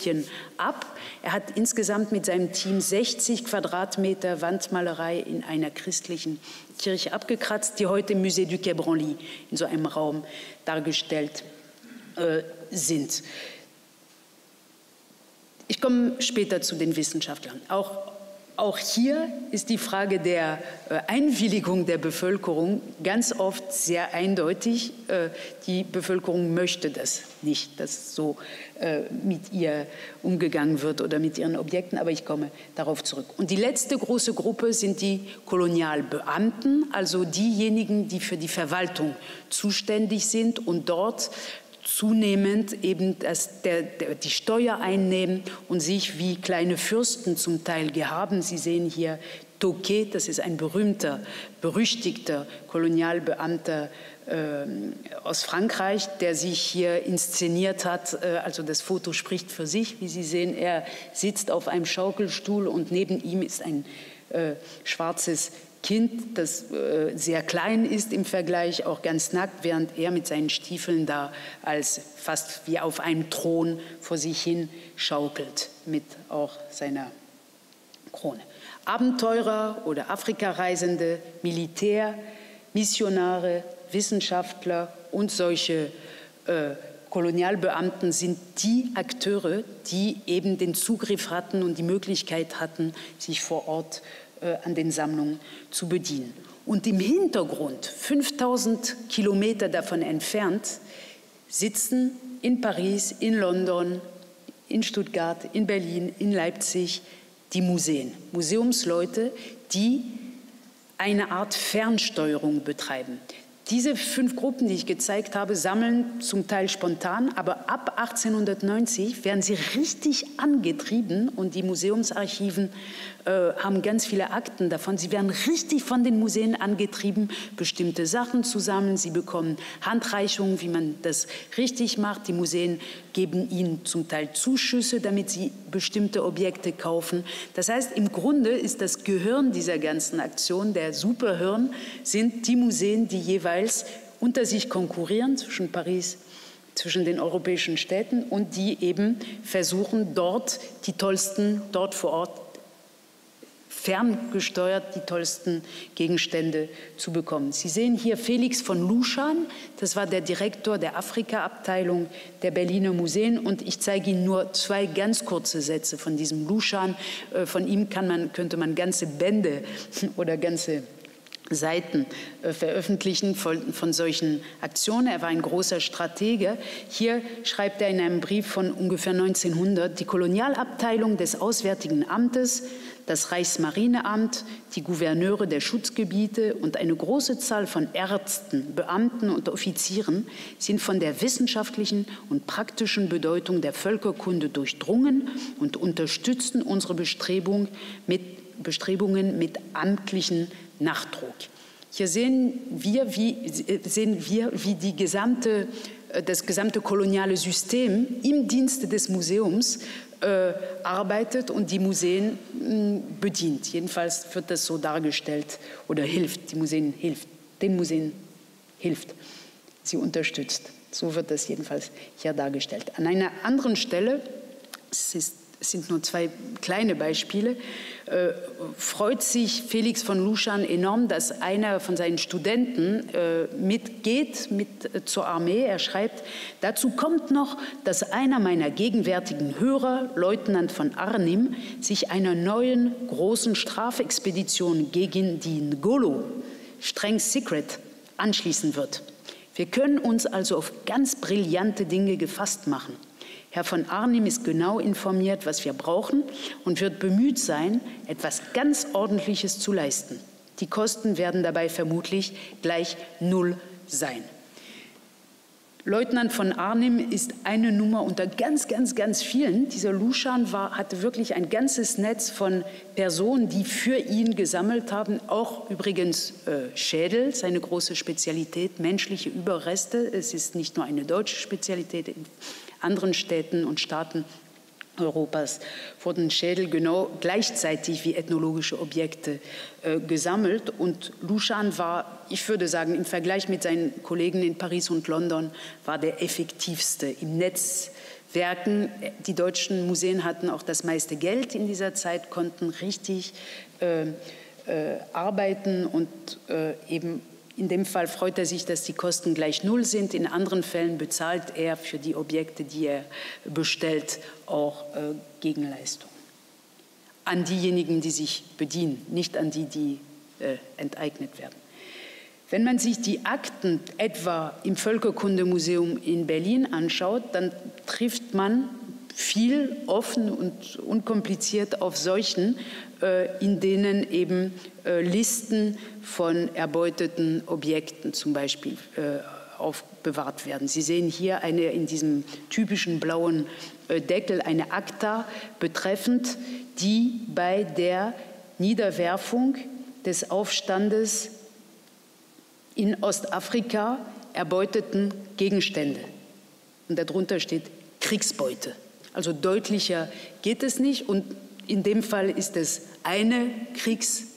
ab. Er hat insgesamt mit seinem Team 60 Quadratmeter Wandmalerei in einer christlichen Kirche abgekratzt, die heute im Musée du Quai Branly in so einem Raum dargestellt äh, sind. Ich komme später zu den Wissenschaftlern. Auch auch hier ist die Frage der äh, Einwilligung der Bevölkerung ganz oft sehr eindeutig. Äh, die Bevölkerung möchte das nicht, dass so äh, mit ihr umgegangen wird oder mit ihren Objekten, aber ich komme darauf zurück. Und die letzte große Gruppe sind die Kolonialbeamten, also diejenigen, die für die Verwaltung zuständig sind und dort zunehmend eben das, der, der, die Steuer einnehmen und sich wie kleine Fürsten zum Teil gehaben. Sie sehen hier Toquet, das ist ein berühmter, berüchtigter Kolonialbeamter äh, aus Frankreich, der sich hier inszeniert hat. Äh, also das Foto spricht für sich. Wie Sie sehen, er sitzt auf einem Schaukelstuhl und neben ihm ist ein äh, schwarzes Kind, das äh, sehr klein ist im Vergleich, auch ganz nackt, während er mit seinen Stiefeln da als fast wie auf einem Thron vor sich hin schaukelt, mit auch seiner Krone. Abenteurer oder Afrikareisende, Militär, Missionare, Wissenschaftler und solche äh, Kolonialbeamten sind die Akteure, die eben den Zugriff hatten und die Möglichkeit hatten, sich vor Ort äh, an den Sammlungen zu bedienen. Und im Hintergrund, 5000 Kilometer davon entfernt, sitzen in Paris, in London, in Stuttgart, in Berlin, in Leipzig die Museen, Museumsleute, die eine Art Fernsteuerung betreiben. Diese fünf Gruppen, die ich gezeigt habe, sammeln zum Teil spontan, aber ab 1890 werden sie richtig angetrieben und die Museumsarchiven äh, haben ganz viele Akten davon. Sie werden richtig von den Museen angetrieben, bestimmte Sachen zu sammeln. Sie bekommen Handreichungen, wie man das richtig macht. Die Museen geben ihnen zum Teil Zuschüsse, damit sie bestimmte Objekte kaufen. Das heißt, im Grunde ist das Gehirn dieser ganzen Aktion, der Superhirn, sind die Museen, die jeweils unter sich konkurrieren zwischen Paris zwischen den europäischen Städten und die eben versuchen, dort die tollsten, dort vor Ort ferngesteuert die tollsten Gegenstände zu bekommen. Sie sehen hier Felix von Luschan, das war der Direktor der Afrika-Abteilung der Berliner Museen und ich zeige Ihnen nur zwei ganz kurze Sätze von diesem Luschan. Äh, von ihm man, könnte man ganze Bände oder ganze Seiten äh, veröffentlichen von, von, solchen Aktionen. Er war ein großer Stratege. Hier schreibt er in einem Brief von ungefähr 1900, die Kolonialabteilung des Auswärtigen Amtes, das Reichsmarineamt, die Gouverneure der Schutzgebiete und eine große Zahl von Ärzten, Beamten und Offizieren sind von der wissenschaftlichen und praktischen Bedeutung der Völkerkunde durchdrungen und unterstützen unsere Bestrebung mit, Bestrebungen mit amtlichen Nachdruck. Hier sehen wir, wie, sehen wir, wie die gesamte, äh, das gesamte koloniale System im Dienste des Museums äh, arbeitet und die Museen mh, hm, bedient. Jedenfalls wird das so dargestellt oder hilft. Die Museen hilft, den Museen hilft, sie unterstützt. So wird das jedenfalls hier dargestellt. An einer anderen Stelle, es ist es sind nur zwei kleine Beispiele, äh, freut sich Felix von Luschan enorm, dass einer von seinen Studenten äh, mitgeht mit, äh, zur Armee. Er schreibt, dazu kommt noch, dass einer meiner gegenwärtigen Hörer, Leutnant von Arnim, sich einer neuen großen Strafexpedition gegen die Ngolo, streng secret, anschließen wird. Wir können uns also auf ganz brillante Dinge gefasst machen. Herr von Arnim ist genau informiert, was wir brauchen und wird bemüht sein, etwas ganz Ordentliches zu leisten. Die Kosten werden dabei vermutlich gleich null sein. Leutnant von Arnim ist eine Nummer unter ganz, ganz, ganz vielen. Dieser Luschan war, hatte wirklich ein ganzes Netz von Personen, die für ihn gesammelt haben. Auch übrigens äh, Schädel, seine große Spezialität, menschliche Überreste. Es ist nicht nur eine deutsche Spezialität. Anderen Städten und Staaten Europas wurden Schädel genau gleichzeitig wie ethnologische Objekte äh, gesammelt. Und Luschan war, ich würde sagen, im Vergleich mit seinen Kollegen in Paris und London, war der effektivste im Netzwerken. Die deutschen Museen hatten auch das meiste Geld in dieser Zeit, konnten richtig äh, äh, arbeiten und äh, eben in dem Fall freut er sich, dass die Kosten gleich null sind. In anderen Fällen bezahlt er für die Objekte, die er bestellt, auch äh, Gegenleistung. An diejenigen, die sich bedienen, nicht an die, die äh, enteignet werden. Wenn man sich die Akten etwa im Völkerkundemuseum in Berlin anschaut, dann trifft man viel offen und unkompliziert auf solchen, in denen eben äh, Listen von erbeuteten Objekten zum Beispiel äh, aufbewahrt werden. Sie sehen hier eine in diesem typischen blauen Deckel eine Akta betreffend die bei der Niederwerfung des Aufstandes in Ostafrika erbeuteten Gegenstände. Und darunter steht Kriegsbeute. Also deutlicher geht es nicht. Und in dem Fall ist es eine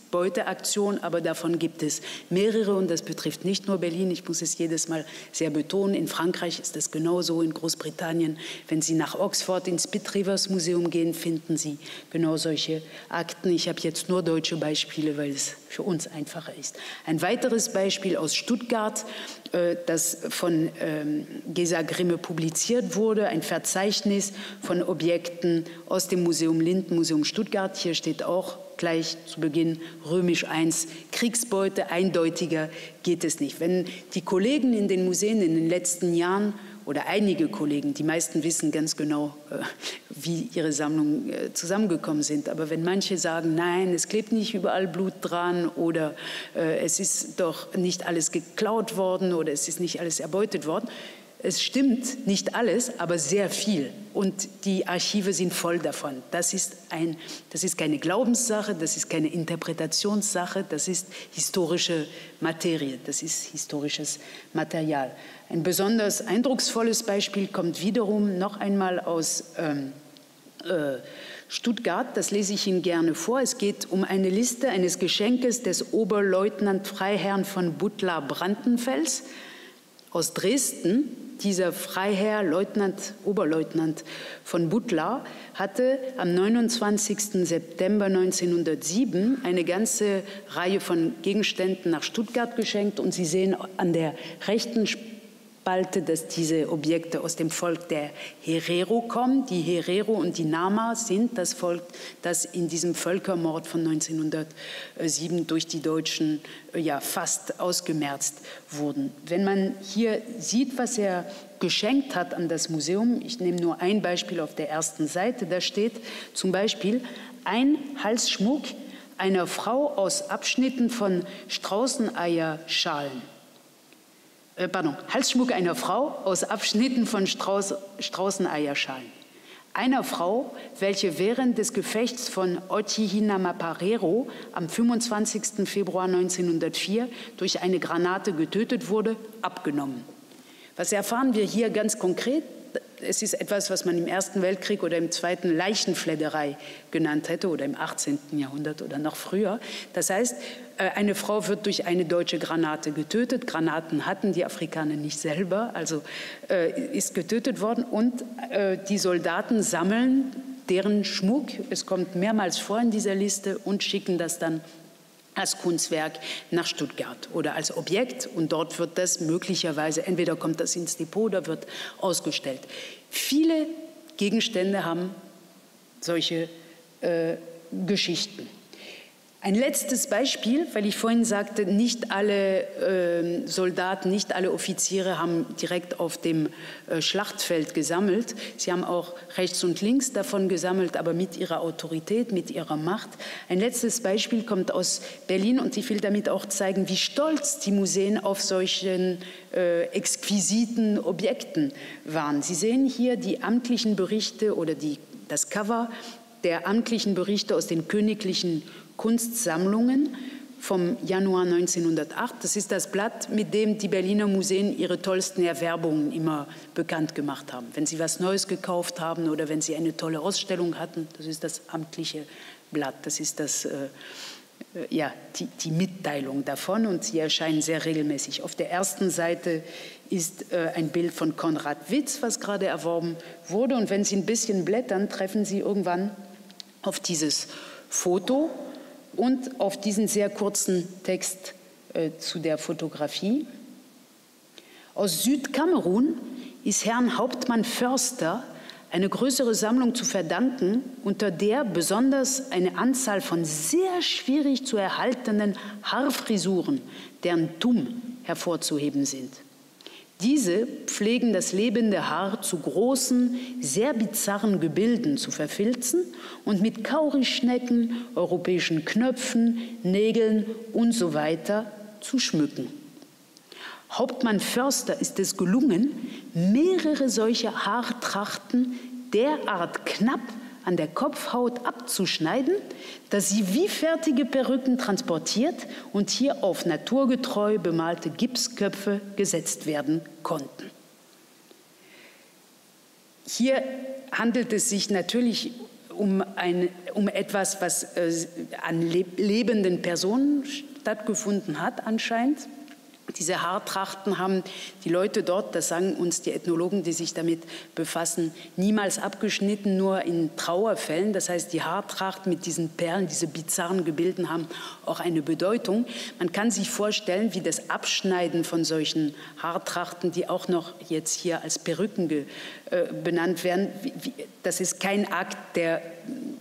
Kriegsbeuteaktion, aber davon gibt es mehrere und das betrifft nicht nur Berlin. Ich muss es jedes Mal sehr betonen. In Frankreich ist es genauso, in Großbritannien. Wenn Sie nach Oxford ins Pitt Rivers Museum gehen, finden Sie genau solche Akten. Ich habe jetzt nur deutsche Beispiele, weil es für uns einfacher ist. Ein weiteres Beispiel aus Stuttgart, äh, das von ähm, Gesa Grimme publiziert wurde, ein Verzeichnis von Objekten aus dem Museum Linden, Museum Stuttgart. Hier steht auch gleich zu Beginn römisch I, Kriegsbeute, eindeutiger geht es nicht. Wenn die Kollegen in den Museen in den letzten Jahren oder einige Kollegen, die meisten wissen ganz genau, äh, wie ihre Sammlungen äh, zusammengekommen sind. Aber wenn manche sagen, nein, es klebt nicht überall Blut dran oder äh, es ist doch nicht alles geklaut worden oder es ist nicht alles erbeutet worden, es stimmt nicht alles, aber sehr viel. Und die Archive sind voll davon. Das ist, ein, das ist keine Glaubenssache, das ist keine Interpretationssache, das ist historische Materie, das ist historisches Material. Ein besonders eindrucksvolles Beispiel kommt wiederum noch einmal aus ähm, äh, Stuttgart. Das lese ich Ihnen gerne vor. Es geht um eine Liste eines Geschenkes des Oberleutnant Freiherrn von Butler Brandenfels aus Dresden dieser Freiherr, Leutnant, Oberleutnant von Butler, hatte am 29. September 1907 eine ganze Reihe von Gegenständen nach Stuttgart geschenkt. Und Sie sehen an der rechten Spalte, dass diese Objekte aus dem Volk der Herero kommen. Die Herero und die Nama sind das Volk, das in diesem Völkermord von 1907 durch die Deutschen äh, ja fast ausgemerzt wurden. Wenn man hier sieht, was er geschenkt hat an das Museum, ich nehme nur ein Beispiel auf der ersten Seite, da steht zum Beispiel ein Halsschmuck einer Frau aus Abschnitten von Straußeneierschalen äh, pardon, Halsschmuck einer Frau aus Abschnitten von Strauß, Straußeneierschalen. Einer Frau, welche während des Gefechts von Ochihinamaparero am 25. Februar 1904 durch eine Granate getötet wurde, abgenommen. Was erfahren wir hier ganz konkret? Es ist etwas, was man im Ersten Weltkrieg oder im Zweiten Leichenfledderei genannt hätte oder im 18. Jahrhundert oder noch früher. Das heißt, äh, eine Frau wird durch eine deutsche Granate getötet. Granaten hatten die Afrikaner nicht selber, also äh, ist getötet worden. Und äh, die Soldaten sammeln deren Schmuck, es kommt mehrmals vor in dieser Liste, und schicken das dann als Kunstwerk nach Stuttgart oder als Objekt und dort wird das möglicherweise, entweder kommt das ins Depot oder wird ausgestellt. Viele Gegenstände haben solche äh, Geschichten. Ein letztes Beispiel, weil ich vorhin sagte, nicht alle äh, Soldaten, nicht alle Offiziere haben direkt auf dem äh, Schlachtfeld gesammelt. Sie haben auch rechts und links davon gesammelt, aber mit ihrer Autorität, mit ihrer Macht. Ein letztes Beispiel kommt aus Berlin und ich will damit auch zeigen, wie stolz die Museen auf solchen äh, exquisiten Objekten waren. Sie sehen hier die amtlichen Berichte oder die, das Cover der amtlichen Berichte aus den königlichen Kunstsammlungen vom Januar 1908. Das ist das Blatt, mit dem die Berliner Museen ihre tollsten Erwerbungen immer bekannt gemacht haben. Wenn sie was Neues gekauft haben oder wenn sie eine tolle Ausstellung hatten, das ist das amtliche Blatt. Das ist das, äh, äh ja, die, die, Mitteilung davon und sie erscheinen sehr regelmäßig. Auf der ersten Seite ist äh, ein Bild von Konrad Witz, was gerade erworben wurde. Und wenn Sie ein bisschen blättern, treffen Sie irgendwann auf dieses Foto und auf diesen sehr kurzen Text äh, zu der Fotografie. Aus Südkamerun ist Herrn Hauptmann Förster eine größere Sammlung zu verdanken, unter der besonders eine Anzahl von sehr schwierig zu erhaltenen Haarfrisuren, deren Tumm hervorzuheben sind. Diese pflegen das lebende Haar zu großen, sehr bizarren Gebilden zu verfilzen und mit Kaurischnecken, europäischen Knöpfen, Nägeln und so weiter zu schmücken. Hauptmann Förster ist es gelungen, mehrere solcher Haartrachten derart knapp an der Kopfhaut abzuschneiden, dass sie wie fertige Perücken transportiert und hier auf naturgetreu bemalte Gipsköpfe gesetzt werden konnten. Hier handelt es sich natürlich um, ein, um etwas, was äh, an lebenden Personen stattgefunden hat anscheinend. Diese Haartrachten haben die Leute dort, das sagen uns die Ethnologen, die sich damit befassen, niemals abgeschnitten, nur in Trauerfällen. Das heißt, die Haartracht mit diesen Perlen, diese bizarren Gebilden haben auch eine Bedeutung. Man kann sich vorstellen, wie das Abschneiden von solchen Haartrachten, die auch noch jetzt hier als Perücken äh, benannt werden, das ist kein Akt, der,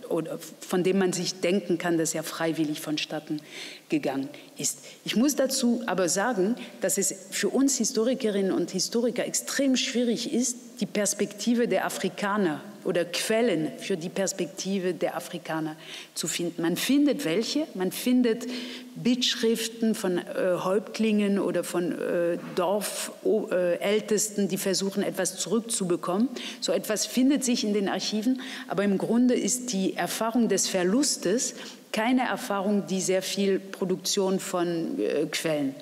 oder von dem man sich denken kann, dass er freiwillig vonstatten gegangen ist. Ich muss dazu aber sagen, dass es für uns Historikerinnen und Historiker extrem schwierig ist, die Perspektive der Afrikaner oder Quellen für die Perspektive der Afrikaner zu finden. Man findet welche, man findet Bittschriften von äh, Häuptlingen oder von äh, Dorfältesten, äh, die versuchen, etwas zurückzubekommen. So etwas findet sich in den Archiven, aber im Grunde ist die Erfahrung des Verlustes keine Erfahrung, die sehr viel Produktion von äh, Quellen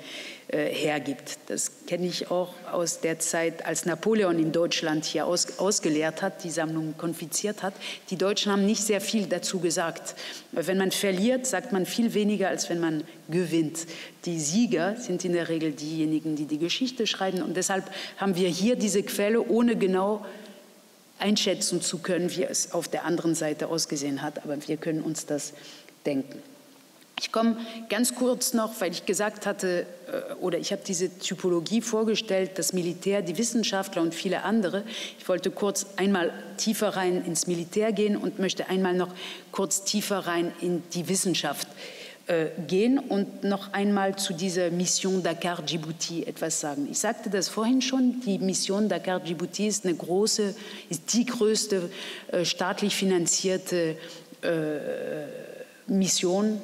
hergibt. Das kenne ich auch aus der Zeit, als Napoleon in Deutschland hier aus, ausgelehrt hat, die Sammlung konfiziert hat. Die Deutschen haben nicht sehr viel dazu gesagt. Wenn man verliert, sagt man viel weniger, als wenn man gewinnt. Die Sieger sind in der Regel diejenigen, die die Geschichte schreiben. Und deshalb haben wir hier diese Quelle, ohne genau einschätzen zu können, wie es auf der anderen Seite ausgesehen hat. Aber wir können uns das denken. Ich komme ganz kurz noch, weil ich gesagt hatte, äh, oder ich habe diese Typologie vorgestellt, das Militär, die Wissenschaftler und viele andere. Ich wollte kurz einmal tiefer rein ins Militär gehen und möchte einmal noch kurz tiefer rein in die Wissenschaft äh, gehen und noch einmal zu dieser Mission Dakar-Djibouti etwas sagen. Ich sagte das vorhin schon, die Mission Dakar-Djibouti ist eine große, ist die größte äh, staatlich finanzierte Mission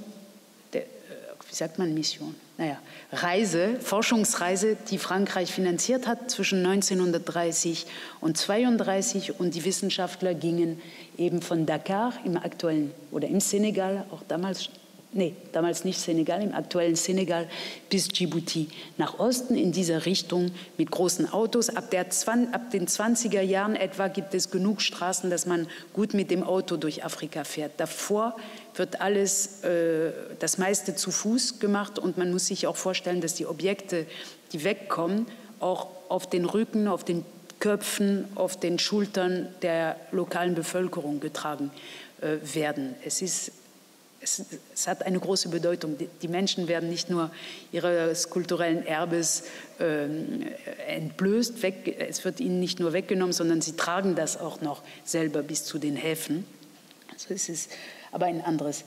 wie sagt man Mission? Naja, Reise, Forschungsreise, die Frankreich finanziert hat zwischen 1930 und 32 und die Wissenschaftler gingen eben von Dakar im aktuellen oder im Senegal, auch damals nee, damals nicht Senegal, im aktuellen Senegal bis Djibouti nach Osten in dieser Richtung mit großen Autos. Ab, der, ab den 20er Jahren etwa gibt es genug Straßen, dass man gut mit dem Auto durch Afrika fährt. Davor wird alles, äh, das meiste zu Fuß gemacht und man muss sich auch vorstellen, dass die Objekte, die wegkommen, auch auf den Rücken, auf den Köpfen, auf den Schultern der lokalen Bevölkerung getragen äh, werden. Es ist es, es, hat eine große Bedeutung. Die, die, Menschen werden nicht nur ihres kulturellen Erbes äh, entblößt, weg, es wird ihnen nicht nur weggenommen, sondern sie tragen das auch noch selber bis zu den Häfen. Also es ist aber ein anderes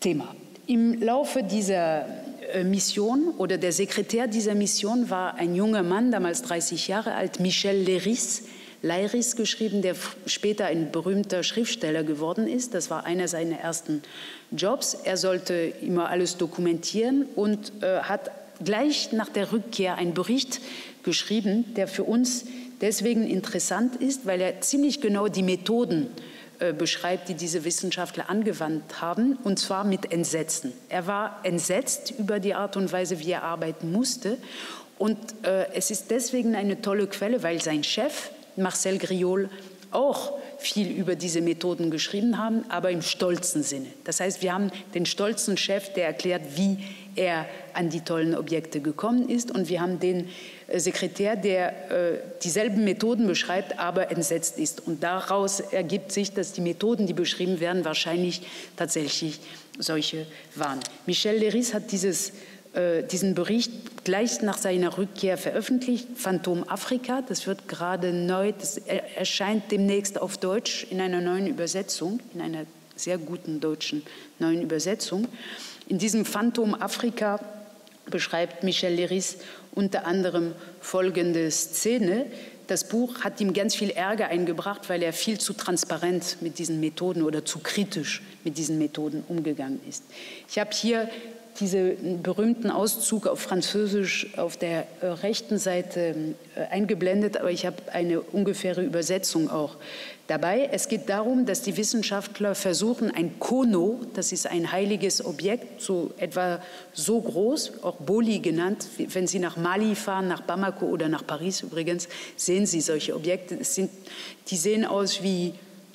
Thema. Im Laufe dieser äh, Mission oder der Sekretär dieser Mission war ein junger Mann, damals 30 Jahre alt, Michel Leris, Leiris geschrieben, der später ein berühmter Schriftsteller geworden ist. Das war einer seiner ersten Jobs. Er sollte immer alles dokumentieren und äh, hat gleich nach der Rückkehr einen Bericht geschrieben, der für uns deswegen interessant ist, weil er ziemlich genau die Methoden äh, beschreibt, die diese Wissenschaftler angewandt haben, und zwar mit Entsetzen. Er war entsetzt über die Art und Weise, wie er arbeiten musste. Und äh, es ist deswegen eine tolle Quelle, weil sein Chef, Marcel Griol auch viel über diese Methoden geschrieben haben, aber im stolzen Sinne. Das heißt, wir haben den stolzen Chef, der erklärt, wie er an die tollen Objekte gekommen ist, und wir haben den äh, Sekretär, der äh, dieselben Methoden beschreibt, aber entsetzt ist. Und daraus ergibt sich, dass die Methoden, die beschrieben werden, wahrscheinlich tatsächlich solche waren. Michel Leris hat dieses äh, diesen Bericht gleich nach seiner Rückkehr veröffentlicht, Phantom Afrika. Das wird gerade neu, das erscheint demnächst auf Deutsch in einer neuen Übersetzung, in einer sehr guten deutschen neuen Übersetzung. In diesem Phantom Afrika beschreibt Michel Leris unter anderem folgende Szene. Das Buch hat ihm ganz viel Ärger eingebracht, weil er viel zu transparent mit diesen Methoden oder zu kritisch mit diesen Methoden umgegangen ist. Ich habe hier diesen berühmten Auszug auf Französisch auf der äh, rechten Seite äh, eingeblendet, aber ich habe eine ungefähre Übersetzung auch dabei. Es geht darum, dass die Wissenschaftler versuchen, ein Kono, das ist ein heiliges Objekt, so etwa so groß, auch Boli genannt, wenn Sie nach Mali fahren, nach Bamako oder nach Paris übrigens, sehen Sie solche Objekte. Sind, die sehen aus wie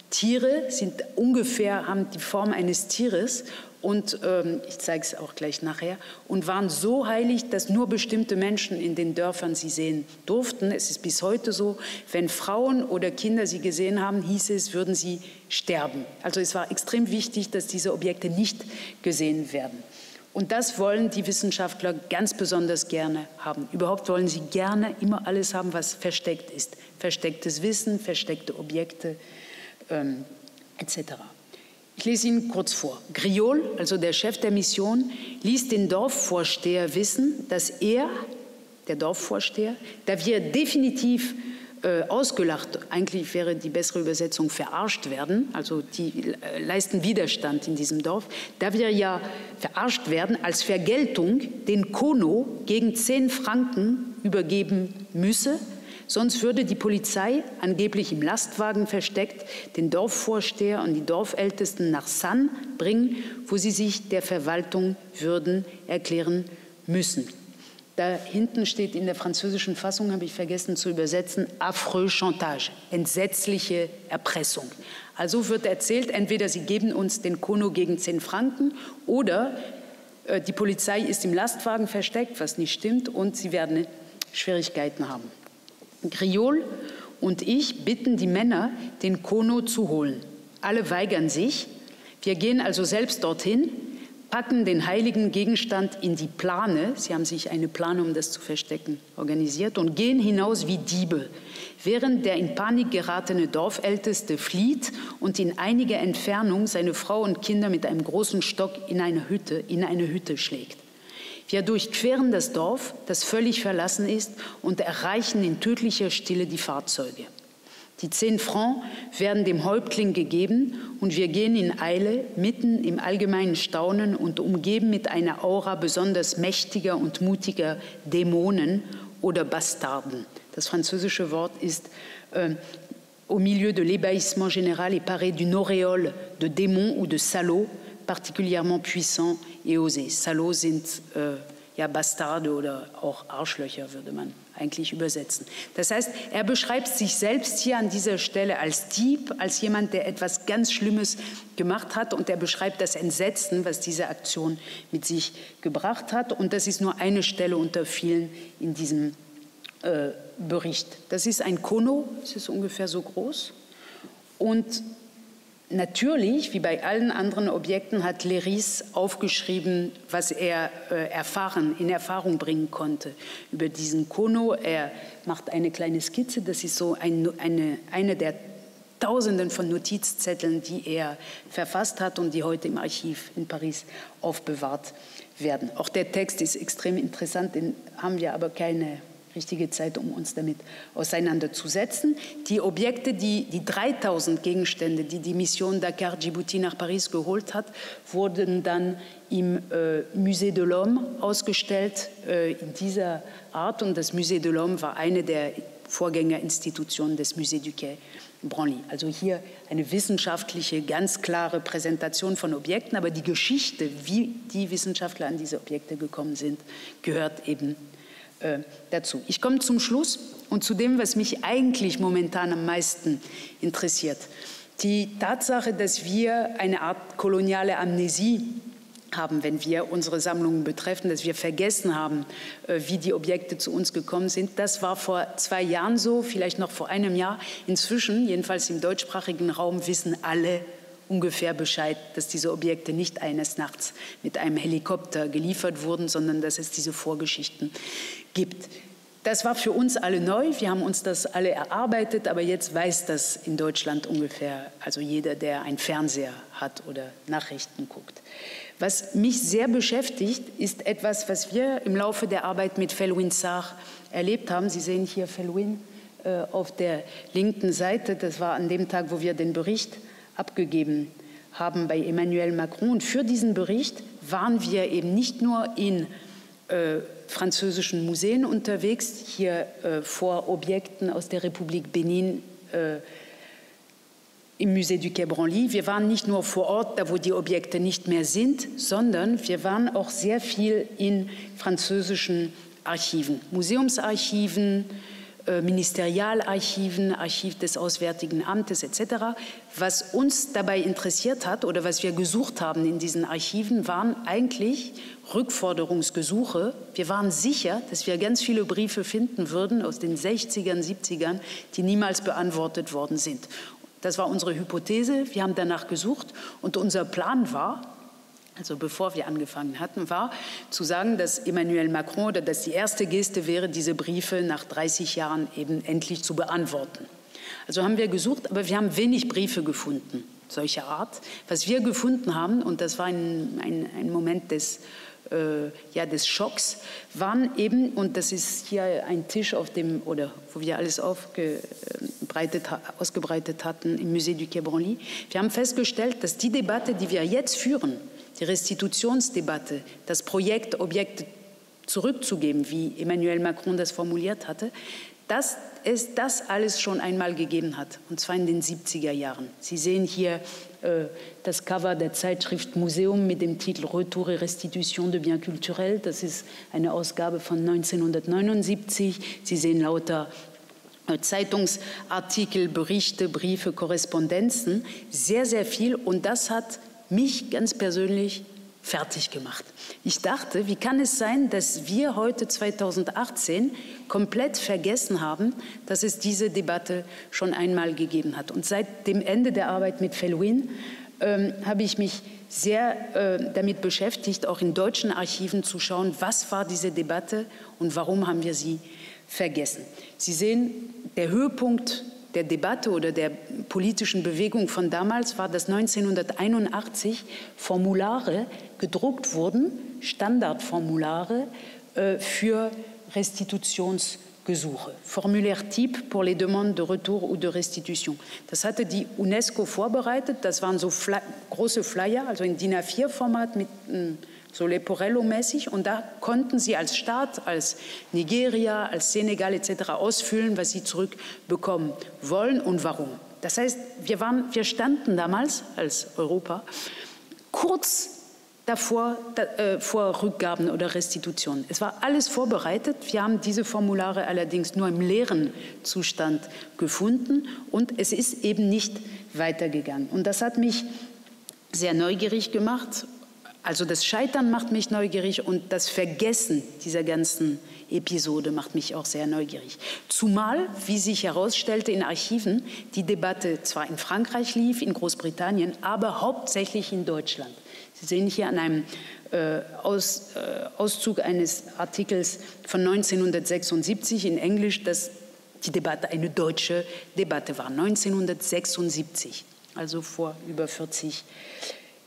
Tiere, sind ungefähr, haben die Form eines Tieres und ähm, ich zeige es auch gleich nachher, und waren so heilig, dass nur bestimmte Menschen in den Dörfern sie sehen durften. Es ist bis heute so, wenn Frauen oder Kinder sie gesehen haben, hieß es, würden sie sterben. Also es war extrem wichtig, dass diese Objekte nicht gesehen werden. Und das wollen die Wissenschaftler ganz besonders gerne haben. Überhaupt wollen sie gerne immer alles haben, was versteckt ist. Verstecktes Wissen, versteckte Objekte ähm, etc. Ich lese Ihnen kurz vor. Griol, also der Chef der Mission, ließ den Dorfvorsteher wissen, dass er, der Dorfvorsteher, da wir definitiv äh, ausgelacht, eigentlich wäre die bessere Übersetzung verarscht werden, also die äh, leisten Widerstand in diesem Dorf, da wir ja verarscht werden, als Vergeltung den Kono gegen zehn Franken übergeben müsse, Sonst würde die Polizei, angeblich im Lastwagen versteckt, den Dorfvorsteher und die Dorfältesten nach San bringen, wo sie sich der Verwaltung würden erklären müssen. Da hinten steht in der französischen Fassung, habe ich vergessen zu übersetzen, affreux chantage, entsetzliche Erpressung. Also wird erzählt, entweder sie geben uns den Kono gegen 10 Franken oder äh, die Polizei ist im Lastwagen versteckt, was nicht stimmt, und sie werden Schwierigkeiten haben. Griol und ich bitten die Männer, den Kono zu holen. Alle weigern sich. Wir gehen also selbst dorthin packen den heiligen Gegenstand in die Plane, sie haben sich eine Plane, um das zu verstecken, organisiert und gehen hinaus wie Diebe, während der in Panik geratene Dorfälteste flieht und in einiger Entfernung seine Frau und Kinder mit einem großen Stock in eine Hütte, in eine Hütte schlägt. Wir durchqueren das Dorf, das völlig verlassen ist, und erreichen in tödlicher Stille die Fahrzeuge. Die zehn Francs werden dem Häuptling gegeben und wir gehen in Eile mitten im allgemeinen Staunen und umgeben mit einer Aura besonders mächtiger und mutiger Dämonen oder Bastarden. Das französische Wort ist äh, au milieu de l'ébahissement général et paré d'une auréole de démons ou de salauds particulièrement puissants et osés. Salauds sind äh, ja Bastarde oder auch Arschlöcher, würde man eigentlich übersetzen. Das heißt, er beschreibt sich selbst hier an dieser Stelle als Dieb, als jemand, der etwas ganz Schlimmes gemacht hat und er beschreibt das Entsetzen, was diese Aktion mit sich gebracht hat. Und das ist nur eine Stelle unter vielen in diesem äh, Bericht. Das ist ein Kono, es ist ungefähr so groß und Natürlich, wie bei allen anderen Objekten, hat Leris aufgeschrieben, was er äh, erfahren, in Erfahrung bringen konnte über diesen Kono. Er macht eine kleine Skizze, das ist so ein, eine, eine der Tausenden von Notizzetteln, die er verfasst hat und die heute im Archiv in Paris aufbewahrt werden. Auch der Text ist extrem interessant, den haben wir aber keine richtige Zeit, um uns damit auseinanderzusetzen. Die Objekte, die, die 3000 Gegenstände, die die Mission Dakar Djibouti nach Paris geholt hat, wurden dann im äh, Musée de l'Homme ausgestellt äh, in dieser Art. Und das Musée de l'Homme war eine der Vorgängerinstitutionen des Musée du Quai Branly. Also hier eine wissenschaftliche, ganz klare Präsentation von Objekten, aber die Geschichte, wie die Wissenschaftler an diese Objekte gekommen sind, gehört eben äh, dazu. Ich komme zum Schluss und zu dem, was mich eigentlich momentan am meisten interessiert. Die Tatsache, dass wir eine Art koloniale Amnesie haben, wenn wir unsere Sammlungen betreffen, dass wir vergessen haben, äh, wie die Objekte zu uns gekommen sind. Das war vor zwei Jahren so, vielleicht noch vor einem Jahr. Inzwischen, jedenfalls im deutschsprachigen Raum, wissen alle ungefähr Bescheid, dass diese Objekte nicht eines Nachts mit einem Helikopter geliefert wurden, sondern dass es diese Vorgeschichten gibt. Das war für uns alle neu. Wir haben uns das alle erarbeitet, aber jetzt weiß das in Deutschland ungefähr, also jeder, der einen Fernseher hat oder Nachrichten guckt. Was mich sehr beschäftigt, ist etwas, was wir im Laufe der Arbeit mit Felwin Sarr erlebt haben. Sie sehen hier Felwin äh, auf der linken Seite. Das war an dem Tag, wo wir den Bericht abgegeben haben bei Emmanuel Macron. Und für diesen Bericht waren wir eben nicht nur in äh, französischen Museen unterwegs, hier äh, vor Objekten aus der Republik Benin äh, im Musée du Quai Branly. Wir waren nicht nur vor Ort, da wo die Objekte nicht mehr sind, sondern wir waren auch sehr viel in französischen Archiven, Museumsarchiven, Ministerialarchiven, Archiv des Auswärtigen Amtes etc. Was uns dabei interessiert hat oder was wir gesucht haben in diesen Archiven, waren eigentlich Rückforderungsgesuche. Wir waren sicher, dass wir ganz viele Briefe finden würden aus den 60ern, 70ern, die niemals beantwortet worden sind. Das war unsere Hypothese. Wir haben danach gesucht und unser Plan war, also bevor wir angefangen hatten, war zu sagen, dass Emmanuel Macron oder dass die erste Geste wäre, diese Briefe nach 30 Jahren eben endlich zu beantworten. Also haben wir gesucht, aber wir haben wenig Briefe gefunden solcher Art. Was wir gefunden haben, und das war ein, ein, ein Moment des, äh, ja, des Schocks, waren eben, und das ist hier ein Tisch, auf dem, oder wo wir alles aufgebreitet, ausgebreitet hatten im Musée du Quai Branly, wir haben festgestellt, dass die Debatte, die wir jetzt führen, die Restitutionsdebatte, das Projekt Objekte zurückzugeben, wie Emmanuel Macron das formuliert hatte, dass es das alles schon einmal gegeben hat, und zwar in den 70er Jahren. Sie sehen hier äh, das Cover der Zeitschrift Museum mit dem Titel Retour et Restitution de Biens Culturels. Das ist eine Ausgabe von 1979. Sie sehen lauter äh, Zeitungsartikel, Berichte, Briefe, Korrespondenzen, sehr, sehr viel. Und das hat mich ganz persönlich fertig gemacht. Ich dachte, wie kann es sein, dass wir heute 2018 komplett vergessen haben, dass es diese Debatte schon einmal gegeben hat. Und seit dem Ende der Arbeit mit Felwin ähm, habe ich mich sehr äh, damit beschäftigt, auch in deutschen Archiven zu schauen, was war diese Debatte und warum haben wir sie vergessen. Sie sehen, der Höhepunkt der Debatte oder der politischen Bewegung von damals war, dass 1981 Formulare gedruckt wurden, Standardformulare äh, für Restitutionsgesuche, Formulaire type pour les demandes de retour ou de restitution. Das hatte die UNESCO vorbereitet. Das waren so Fly große Flyer, also in DIN A4-Format mit äh, so Leporello-mäßig. Und da konnten sie als Staat, als Nigeria, als Senegal etc. ausfüllen, was sie zurückbekommen wollen und warum. Das heißt, wir, waren, wir standen damals als Europa kurz davor da, äh, vor Rückgaben oder Restitutionen. Es war alles vorbereitet. Wir haben diese Formulare allerdings nur im leeren Zustand gefunden und es ist eben nicht weitergegangen. Und das hat mich sehr neugierig gemacht also das Scheitern macht mich neugierig und das Vergessen dieser ganzen Episode macht mich auch sehr neugierig. Zumal, wie sich herausstellte in Archiven, die Debatte zwar in Frankreich lief, in Großbritannien, aber hauptsächlich in Deutschland. Sie sehen hier an einem äh, Aus, äh, Auszug eines Artikels von 1976 in Englisch, dass die Debatte eine deutsche Debatte war. 1976, also vor über 40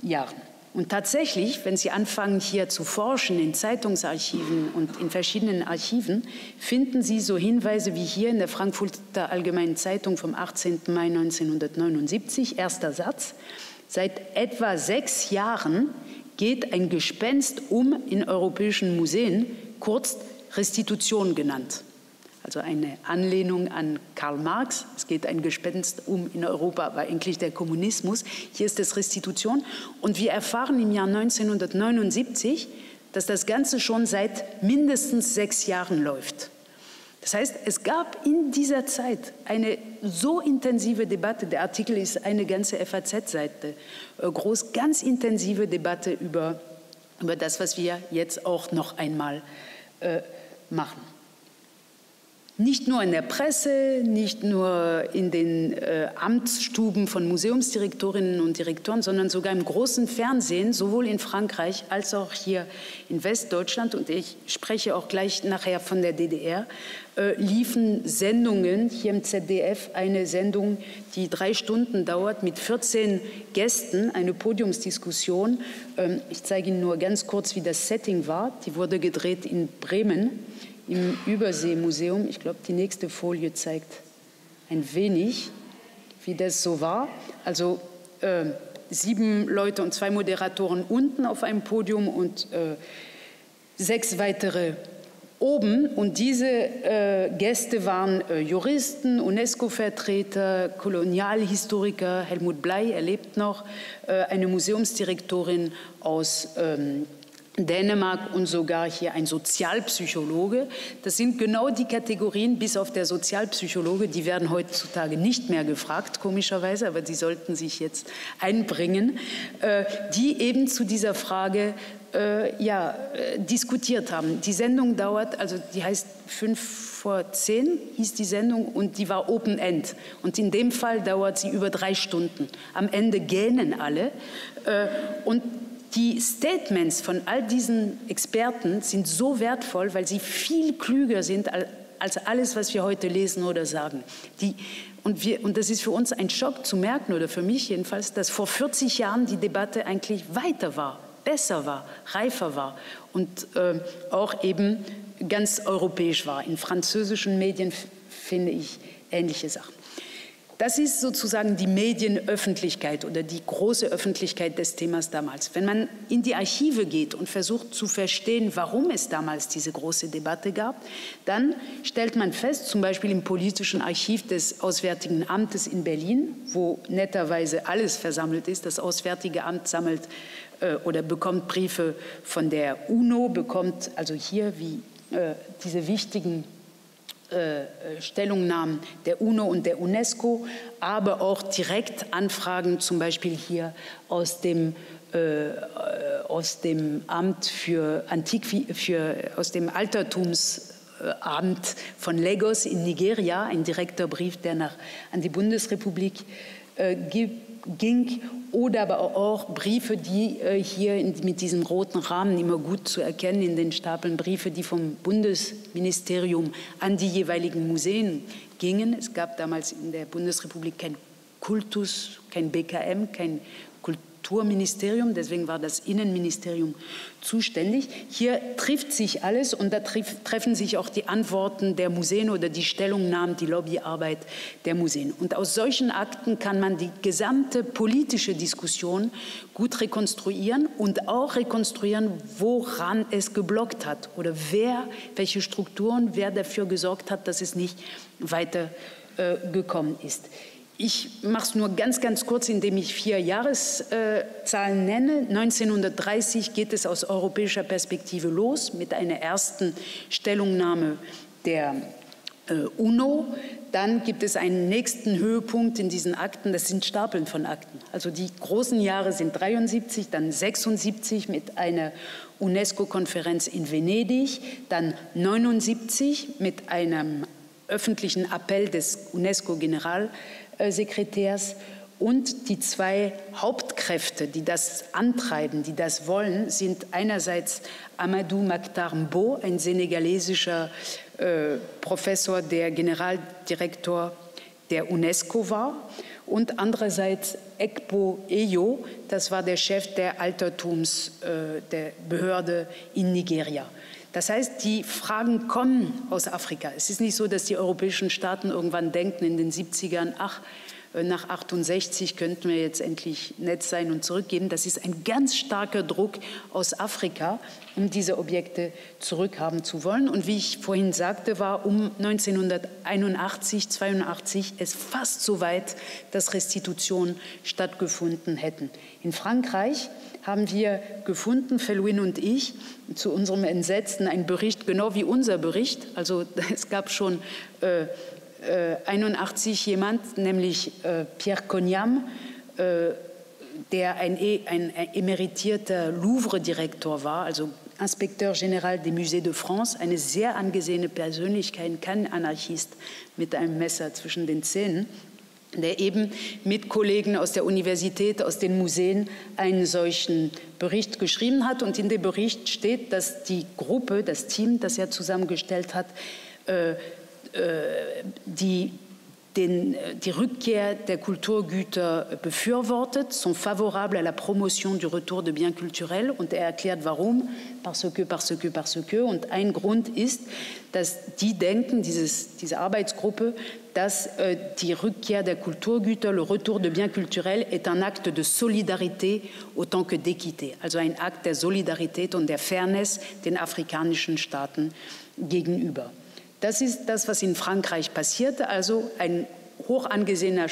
Jahren. Und tatsächlich, wenn Sie anfangen hier zu forschen in Zeitungsarchiven und in verschiedenen Archiven, finden Sie so Hinweise wie hier in der Frankfurter Allgemeinen Zeitung vom 18. Mai 1979, erster Satz. Seit etwa sechs Jahren geht ein Gespenst um in europäischen Museen, kurz Restitution genannt also eine Anlehnung an Karl Marx. Es geht ein Gespenst um in Europa, war eigentlich der Kommunismus. Hier ist es Restitution. Und wir erfahren im Jahr 1979, dass das Ganze schon seit mindestens sechs Jahren läuft. Das heißt, es gab in dieser Zeit eine so intensive Debatte, der Artikel ist eine ganze FAZ-Seite äh, groß, ganz intensive Debatte über, über das, was wir jetzt auch noch einmal äh, machen. Nicht nur in der Presse, nicht nur in den äh, Amtsstuben von Museumsdirektorinnen und Direktoren, sondern sogar im großen Fernsehen, sowohl in Frankreich als auch hier in Westdeutschland, und ich spreche auch gleich nachher von der DDR, äh, liefen Sendungen, hier im ZDF eine Sendung, die drei Stunden dauert, mit 14 Gästen, eine Podiumsdiskussion. Ähm, ich zeige Ihnen nur ganz kurz, wie das Setting war. Die wurde gedreht in Bremen im Überseemuseum. Ich glaube, die nächste Folie zeigt ein wenig, wie das so war. Also äh, sieben Leute und zwei Moderatoren unten auf einem Podium und äh, sechs weitere oben. Und diese äh, Gäste waren äh, Juristen, UNESCO-Vertreter, Kolonialhistoriker, Helmut Blei, er lebt noch, äh, eine Museumsdirektorin aus ähm, Dänemark und sogar hier ein Sozialpsychologe. Das sind genau die Kategorien, bis auf der Sozialpsychologe, die werden heutzutage nicht mehr gefragt, komischerweise, aber die sollten sich jetzt einbringen, äh, die eben zu dieser Frage äh, ja, äh, diskutiert haben. Die Sendung dauert, also die heißt fünf vor zehn hieß die Sendung und die war Open End. Und in dem Fall dauert sie über drei Stunden. Am Ende gähnen alle. Und die Statements von all diesen Experten sind so wertvoll, weil sie viel klüger sind als alles, was wir heute lesen oder sagen. Die, und, wir, und das ist für uns ein Schock zu merken, oder für mich jedenfalls, dass vor 40 Jahren die Debatte eigentlich weiter war, besser war, reifer war und äh, auch eben ganz europäisch war. In französischen Medien finde ich ähnliche Sachen. Das ist sozusagen die Medienöffentlichkeit oder die große Öffentlichkeit des Themas damals. Wenn man in die Archive geht und versucht zu verstehen, warum es damals diese große Debatte gab, dann stellt man fest, zum Beispiel im politischen Archiv des Auswärtigen Amtes in Berlin, wo netterweise alles versammelt ist, das Auswärtige Amt sammelt äh, oder bekommt Briefe von der UNO, bekommt also hier wie äh, diese wichtigen Stellungnahmen der UNO und der UNESCO, aber auch direkt Anfragen, zum Beispiel hier aus dem, äh, aus dem Amt für Antik, für, aus dem Altertumsamt von Lagos in Nigeria, ein direkter Brief, der nach, an die Bundesrepublik äh, gibt ging oder aber auch Briefe, die äh, hier mit diesem roten Rahmen immer gut zu erkennen in den Stapeln, Briefe, die vom Bundesministerium an die jeweiligen Museen gingen. Es gab damals in der Bundesrepublik kein Kultus, kein BKM, kein Kulturministerium, deswegen war das Innenministerium zuständig. Hier trifft sich alles und da treffen sich auch die Antworten der Museen oder die Stellungnahmen, die Lobbyarbeit der Museen. Und aus solchen Akten kann man die gesamte politische Diskussion gut rekonstruieren und auch rekonstruieren, woran es geblockt hat oder wer, welche Strukturen, wer dafür gesorgt hat, dass es nicht weiter äh, gekommen ist. Ich mache es nur ganz, ganz kurz, indem ich vier Jahreszahlen nenne. 1930 geht es aus europäischer Perspektive los mit einer ersten Stellungnahme der äh, UNO. Dann gibt es einen nächsten Höhepunkt in diesen Akten, das sind Stapeln von Akten. Also die großen Jahre sind 73, dann 76 mit einer UNESCO-Konferenz in Venedig, dann 79 mit einem öffentlichen Appell des UNESCO-General Sekretärs. Und die zwei Hauptkräfte, die das antreiben, die das wollen, sind einerseits Amadou Maktar Mbo, ein senegalesischer äh, Professor, der Generaldirektor der UNESCO war, und andererseits Ekpo Eyo, das war der Chef der Altertums äh, in Nigeria. Das heißt, die Fragen kommen aus Afrika. Es ist nicht so, dass die europäischen Staaten irgendwann denken in den 70ern, ach, äh, nach 68 könnten wir jetzt endlich nett sein und zurückgeben. Das ist ein ganz starker Druck aus Afrika, um diese Objekte zurückhaben zu wollen. Und wie ich vorhin sagte, war um 1981, 82 es fast so weit, dass Restitutionen stattgefunden hätten. In Frankreich haben wir gefunden, Felwin und ich, zu unserem Entsetzen einen Bericht, genau wie unser Bericht. Also es gab schon äh, äh, 81 jemand, nämlich äh, Pierre Cognam, äh, der ein, e, ein, emeritierter Louvre-Direktor war, also Inspekteur Général des Musées de France, eine sehr angesehene Persönlichkeit, kein Anarchist mit einem Messer zwischen den Zähnen der eben mit Kollegen aus der Universität, aus den Museen einen solchen Bericht geschrieben hat. Und in dem Bericht steht, dass die Gruppe, das Team, das er zusammengestellt hat, äh, äh, die den, die Rückkehr der Kulturgüter befürwortet, sont favorables à la promotion du retour de biens culturels. Und er erklärt, warum. Parce que, parce que, parce que. Und ein Grund ist, dass die denken, dieses, diese Arbeitsgruppe, dass äh, die Rückkehr der Kulturgüter, le retour de biens culturels, est un acte de solidarité autant que d'équité. Also ein Akt der Solidarität und der Fairness den afrikanischen Staaten gegenüber. Das ist das, was in Frankreich passierte. Also ein hoch angesehener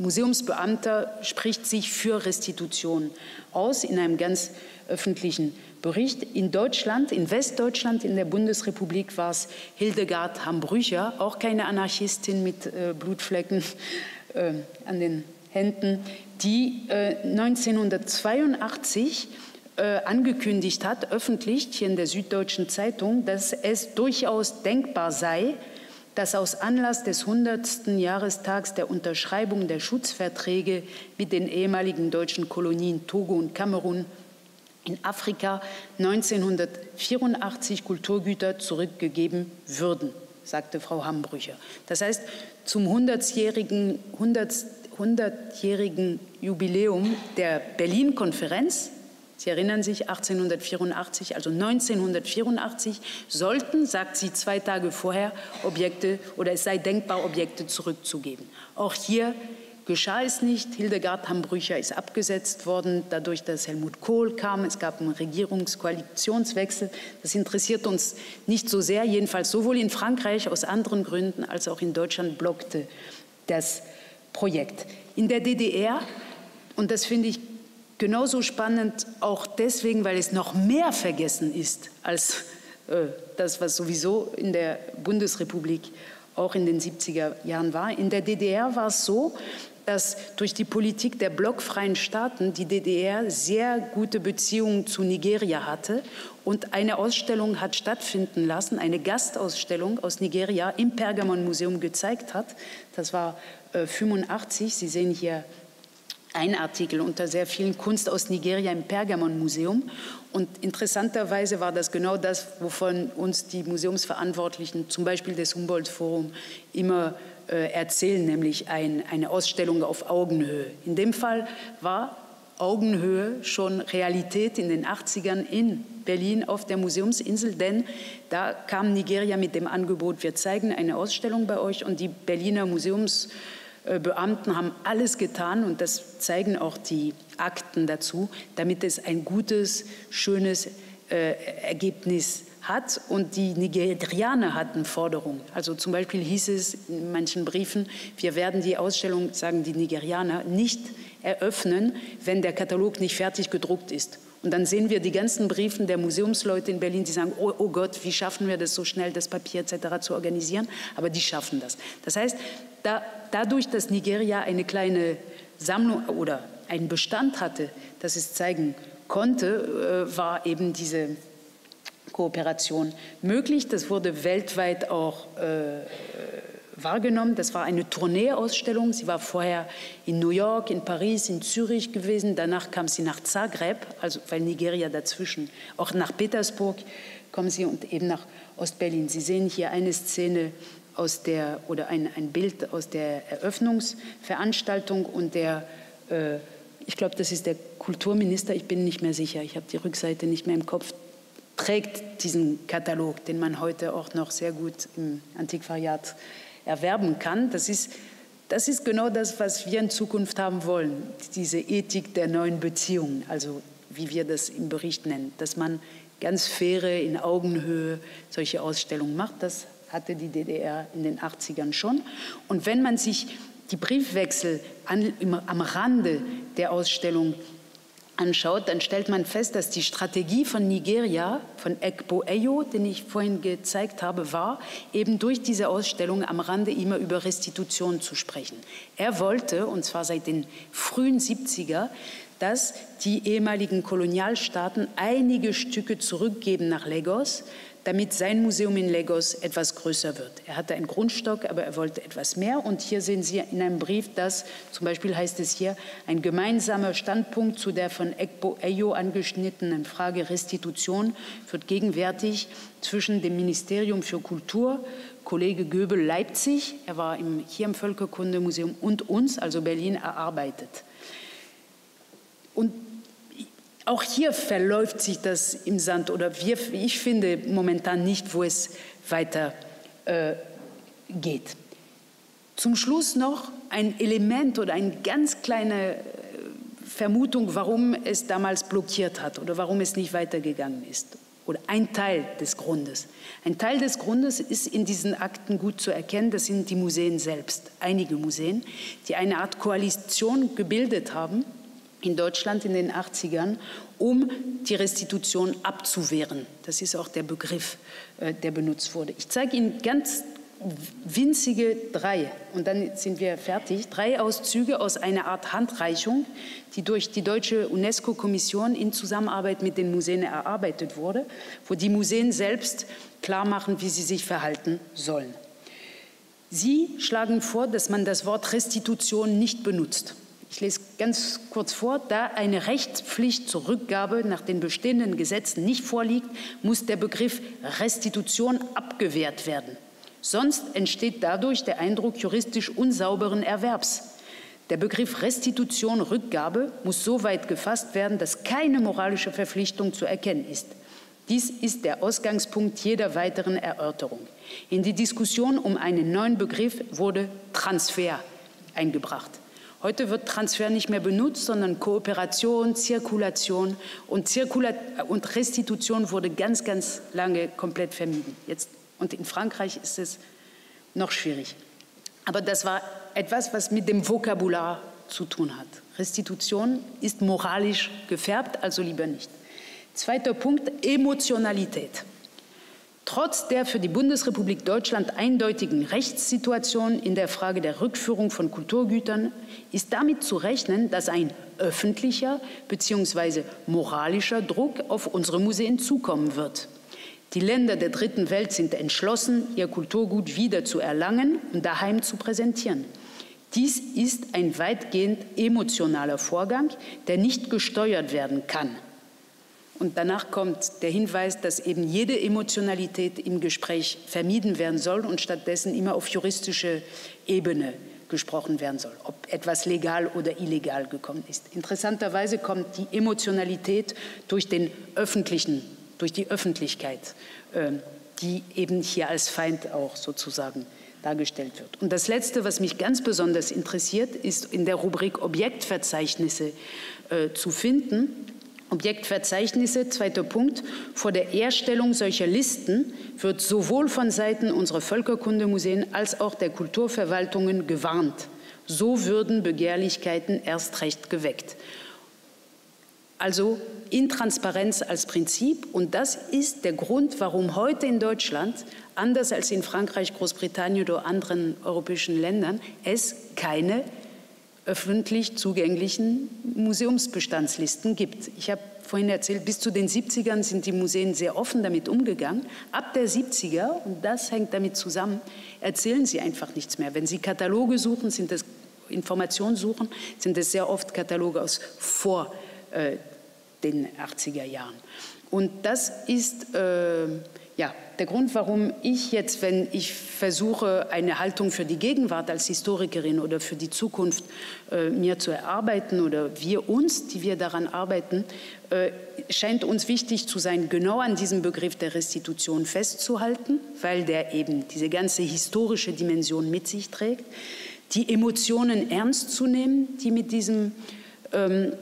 Museumsbeamter spricht sich für Restitution aus in einem ganz öffentlichen Bericht. In Deutschland, in Westdeutschland, in der Bundesrepublik war es Hildegard Hambrücher, auch keine Anarchistin mit äh, Blutflecken äh, an den Händen, die äh, 1982 äh, angekündigt hat, öffentlich hier in der Süddeutschen Zeitung, dass es durchaus denkbar sei, dass aus Anlass des 100. Jahrestags der Unterschreibung der Schutzverträge mit den ehemaligen deutschen Kolonien Togo und Kamerun in Afrika 1984 Kulturgüter zurückgegeben würden, sagte Frau Hambrücher. Das heißt, zum 100-jährigen 100 100 Jubiläum der Berlin-Konferenz Sie erinnern sich, 1884, also 1984, sollten, sagt sie zwei Tage vorher, Objekte oder es sei denkbar, Objekte zurückzugeben. Auch hier geschah es nicht. Hildegard Hambrücher ist abgesetzt worden, dadurch, dass Helmut Kohl kam. Es gab einen Regierungskoalitionswechsel. Das interessiert uns nicht so sehr, jedenfalls sowohl in Frankreich aus anderen Gründen als auch in Deutschland blockte das Projekt. In der DDR, und das finde ich genauso spannend, auch deswegen, weil es noch mehr vergessen ist als äh, das, was sowieso in der Bundesrepublik auch in den 70er Jahren war. In der DDR war es so, dass durch die Politik der blockfreien Staaten die DDR sehr gute Beziehungen zu Nigeria hatte und eine Ausstellung hat stattfinden lassen, eine Gastausstellung aus Nigeria im Pergamon-Museum gezeigt hat. Das war äh, 85. Sie sehen hier ein Artikel unter sehr vielen Kunst aus Nigeria im Pergamon-Museum. Und interessanterweise war das genau das, wovon uns die Museumsverantwortlichen, zum Beispiel des Humboldt-Forum, immer äh, erzählen, nämlich ein, eine Ausstellung auf Augenhöhe. In dem Fall war Augenhöhe schon Realität in den 80ern in Berlin auf der Museumsinsel, denn da kam Nigeria mit dem Angebot, wir zeigen eine Ausstellung bei euch und die Berliner Museumsbeamten haben alles getan und das zeigen auch die Akten dazu, damit es ein gutes, schönes äh, Ergebnis hat und die Nigerianer hatten Forderungen. Also zum Beispiel hieß es in manchen Briefen, wir werden die Ausstellung, sagen die Nigerianer, nicht eröffnen, wenn der Katalog nicht fertig gedruckt ist. Und dann sehen wir die ganzen Briefen der Museumsleute in Berlin, die sagen, oh, oh Gott, wie schaffen wir das so schnell, das Papier etc. zu organisieren? Aber die schaffen das. Das heißt, da, dadurch, dass Nigeria eine kleine Sammlung oder einen Bestand hatte, das es zeigen konnte, äh, war eben diese Kooperation möglich. Das wurde weltweit auch äh, wahrgenommen. Das war eine Tourneeausstellung. Sie war vorher in New York, in Paris, in Zürich gewesen. Danach kam sie nach Zagreb, also weil Nigeria dazwischen, auch nach Petersburg kommen sie und eben nach Ostberlin. Sie sehen hier eine Szene aus der oder ein, ein Bild aus der Eröffnungsveranstaltung und der äh, ich glaube, das ist der Kulturminister, ich bin nicht mehr sicher, ich habe die Rückseite nicht mehr im Kopf, trägt diesen Katalog, den man heute auch noch sehr gut im Antiquariat erwerben kann. Das ist, das ist genau das, was wir in Zukunft haben wollen, diese Ethik der neuen Beziehungen, also wie wir das im Bericht nennen, dass man ganz faire, in Augenhöhe solche Ausstellungen macht. Das hatte die DDR in den 80ern schon. Und wenn man sich die Briefwechsel an, am Rande der Ausstellung anschaut, dann stellt man fest, dass die Strategie von Nigeria, von Ekpo Eyo, den ich vorhin gezeigt habe, war, eben durch diese Ausstellung am Rande immer über Restitution zu sprechen. Er wollte, und zwar seit den frühen 70er, dass die ehemaligen Kolonialstaaten einige Stücke zurückgeben nach Lagos, damit sein Museum in Lagos etwas größer wird. Er hatte einen Grundstock, aber er wollte etwas mehr. Und hier sehen Sie in einem Brief, dass zum Beispiel heißt es hier, ein gemeinsamer Standpunkt zu der von Ekpo Eyo angeschnittenen Frage Restitution wird gegenwärtig zwischen dem Ministerium für Kultur, Kollege Göbel Leipzig, er war im, hier im Völkerkundemuseum, und uns, also Berlin, erarbeitet. Und auch hier verläuft sich das im Sand oder wir, ich finde momentan nicht, wo es weiter äh, geht. Zum Schluss noch ein Element oder eine ganz kleine äh, Vermutung, warum es damals blockiert hat oder warum es nicht weitergegangen ist. Oder ein Teil des Grundes. Ein Teil des Grundes ist in diesen Akten gut zu erkennen. Das sind die Museen selbst, einige Museen, die eine Art Koalition gebildet haben in Deutschland in den 80ern, um die Restitution abzuwehren. Das ist auch der Begriff, äh, der benutzt wurde. Ich zeige Ihnen ganz winzige drei, und dann sind wir fertig, drei Auszüge aus einer Art Handreichung, die durch die deutsche UNESCO-Kommission in Zusammenarbeit mit den Museen erarbeitet wurde, wo die Museen selbst klar machen, wie sie sich verhalten sollen. Sie schlagen vor, dass man das Wort Restitution nicht benutzt. Ich lese ganz kurz vor, da eine Rechtspflicht zur Rückgabe nach den bestehenden Gesetzen nicht vorliegt, muss der Begriff Restitution abgewehrt werden. Sonst entsteht dadurch der Eindruck juristisch unsauberen Erwerbs. Der Begriff Restitution, Rückgabe muss so weit gefasst werden, dass keine moralische Verpflichtung zu erkennen ist. Dies ist der Ausgangspunkt jeder weiteren Erörterung. In die Diskussion um einen neuen Begriff wurde Transfer eingebracht. Heute wird Transfer nicht mehr benutzt, sondern Kooperation, Zirkulation und, Zirkula und Restitution wurde ganz, ganz lange komplett vermieden. Jetzt, und in Frankreich ist es noch schwierig. Aber das war etwas, was mit dem Vokabular zu tun hat. Restitution ist moralisch gefärbt, also lieber nicht. Zweiter Punkt, Emotionalität. Trotz der für die Bundesrepublik Deutschland eindeutigen Rechtssituation in der Frage der Rückführung von Kulturgütern ist damit zu rechnen, dass ein öffentlicher bzw. moralischer Druck auf unsere Museen zukommen wird. Die Länder der dritten Welt sind entschlossen, ihr Kulturgut wieder zu erlangen und daheim zu präsentieren. Dies ist ein weitgehend emotionaler Vorgang, der nicht gesteuert werden kann. Und danach kommt der Hinweis, dass eben jede Emotionalität im Gespräch vermieden werden soll und stattdessen immer auf juristische Ebene gesprochen werden soll, ob etwas legal oder illegal gekommen ist. Interessanterweise kommt die Emotionalität durch den öffentlichen durch die Öffentlichkeit, ähm, die eben hier als Feind auch sozusagen dargestellt wird. Und das Letzte, was mich ganz besonders interessiert, ist in der Rubrik Objektverzeichnisse äh, zu finden. Objektverzeichnisse, zweiter Punkt. Vor der Erstellung solcher Listen wird sowohl von Seiten unserer Völkerkundemuseen als auch der Kulturverwaltungen gewarnt. So würden Begehrlichkeiten erst recht geweckt. Also Intransparenz als Prinzip. Und das ist der Grund, warum heute in Deutschland, anders als in Frankreich, Großbritannien oder anderen europäischen Ländern, es keine öffentlich zugänglichen Museumsbestandslisten gibt. Ich habe vorhin erzählt, bis zu den 70ern sind die Museen sehr offen damit umgegangen. Ab der 70er, und das hängt damit zusammen, erzählen sie einfach nichts mehr. Wenn sie Kataloge suchen, sind es Informationen suchen, sind es sehr oft Kataloge aus vor äh, den 80er Jahren. Und das ist äh, ja, der Grund, warum ich jetzt, wenn ich versuche, eine Haltung für die Gegenwart als Historikerin oder für die Zukunft äh, mir zu erarbeiten oder wir uns, die wir daran arbeiten, äh, scheint uns wichtig zu sein, genau an diesem Begriff der Restitution festzuhalten, weil der eben diese ganze historische Dimension mit sich trägt, die Emotionen ernst zu nehmen, die mit diesem ähm,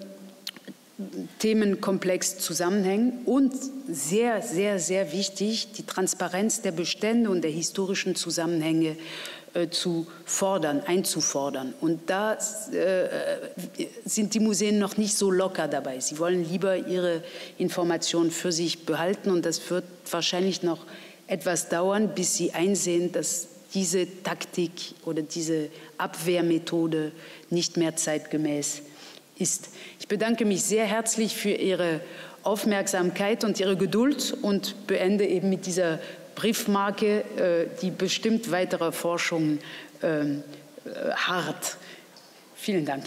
Themenkomplex zusammenhängen und sehr, sehr, sehr wichtig, die Transparenz der Bestände und der historischen Zusammenhänge äh, zu fordern, einzufordern. Und da äh, sind die Museen noch nicht so locker dabei. Sie wollen lieber ihre Informationen für sich behalten und das wird wahrscheinlich noch etwas dauern, bis sie einsehen, dass diese Taktik oder diese Abwehrmethode nicht mehr zeitgemäß ist ist. Ich bedanke mich sehr herzlich für Ihre Aufmerksamkeit und Ihre Geduld und beende eben mit dieser Briefmarke, äh, die bestimmt weitere Forschung ähm, äh, hart. Vielen Dank.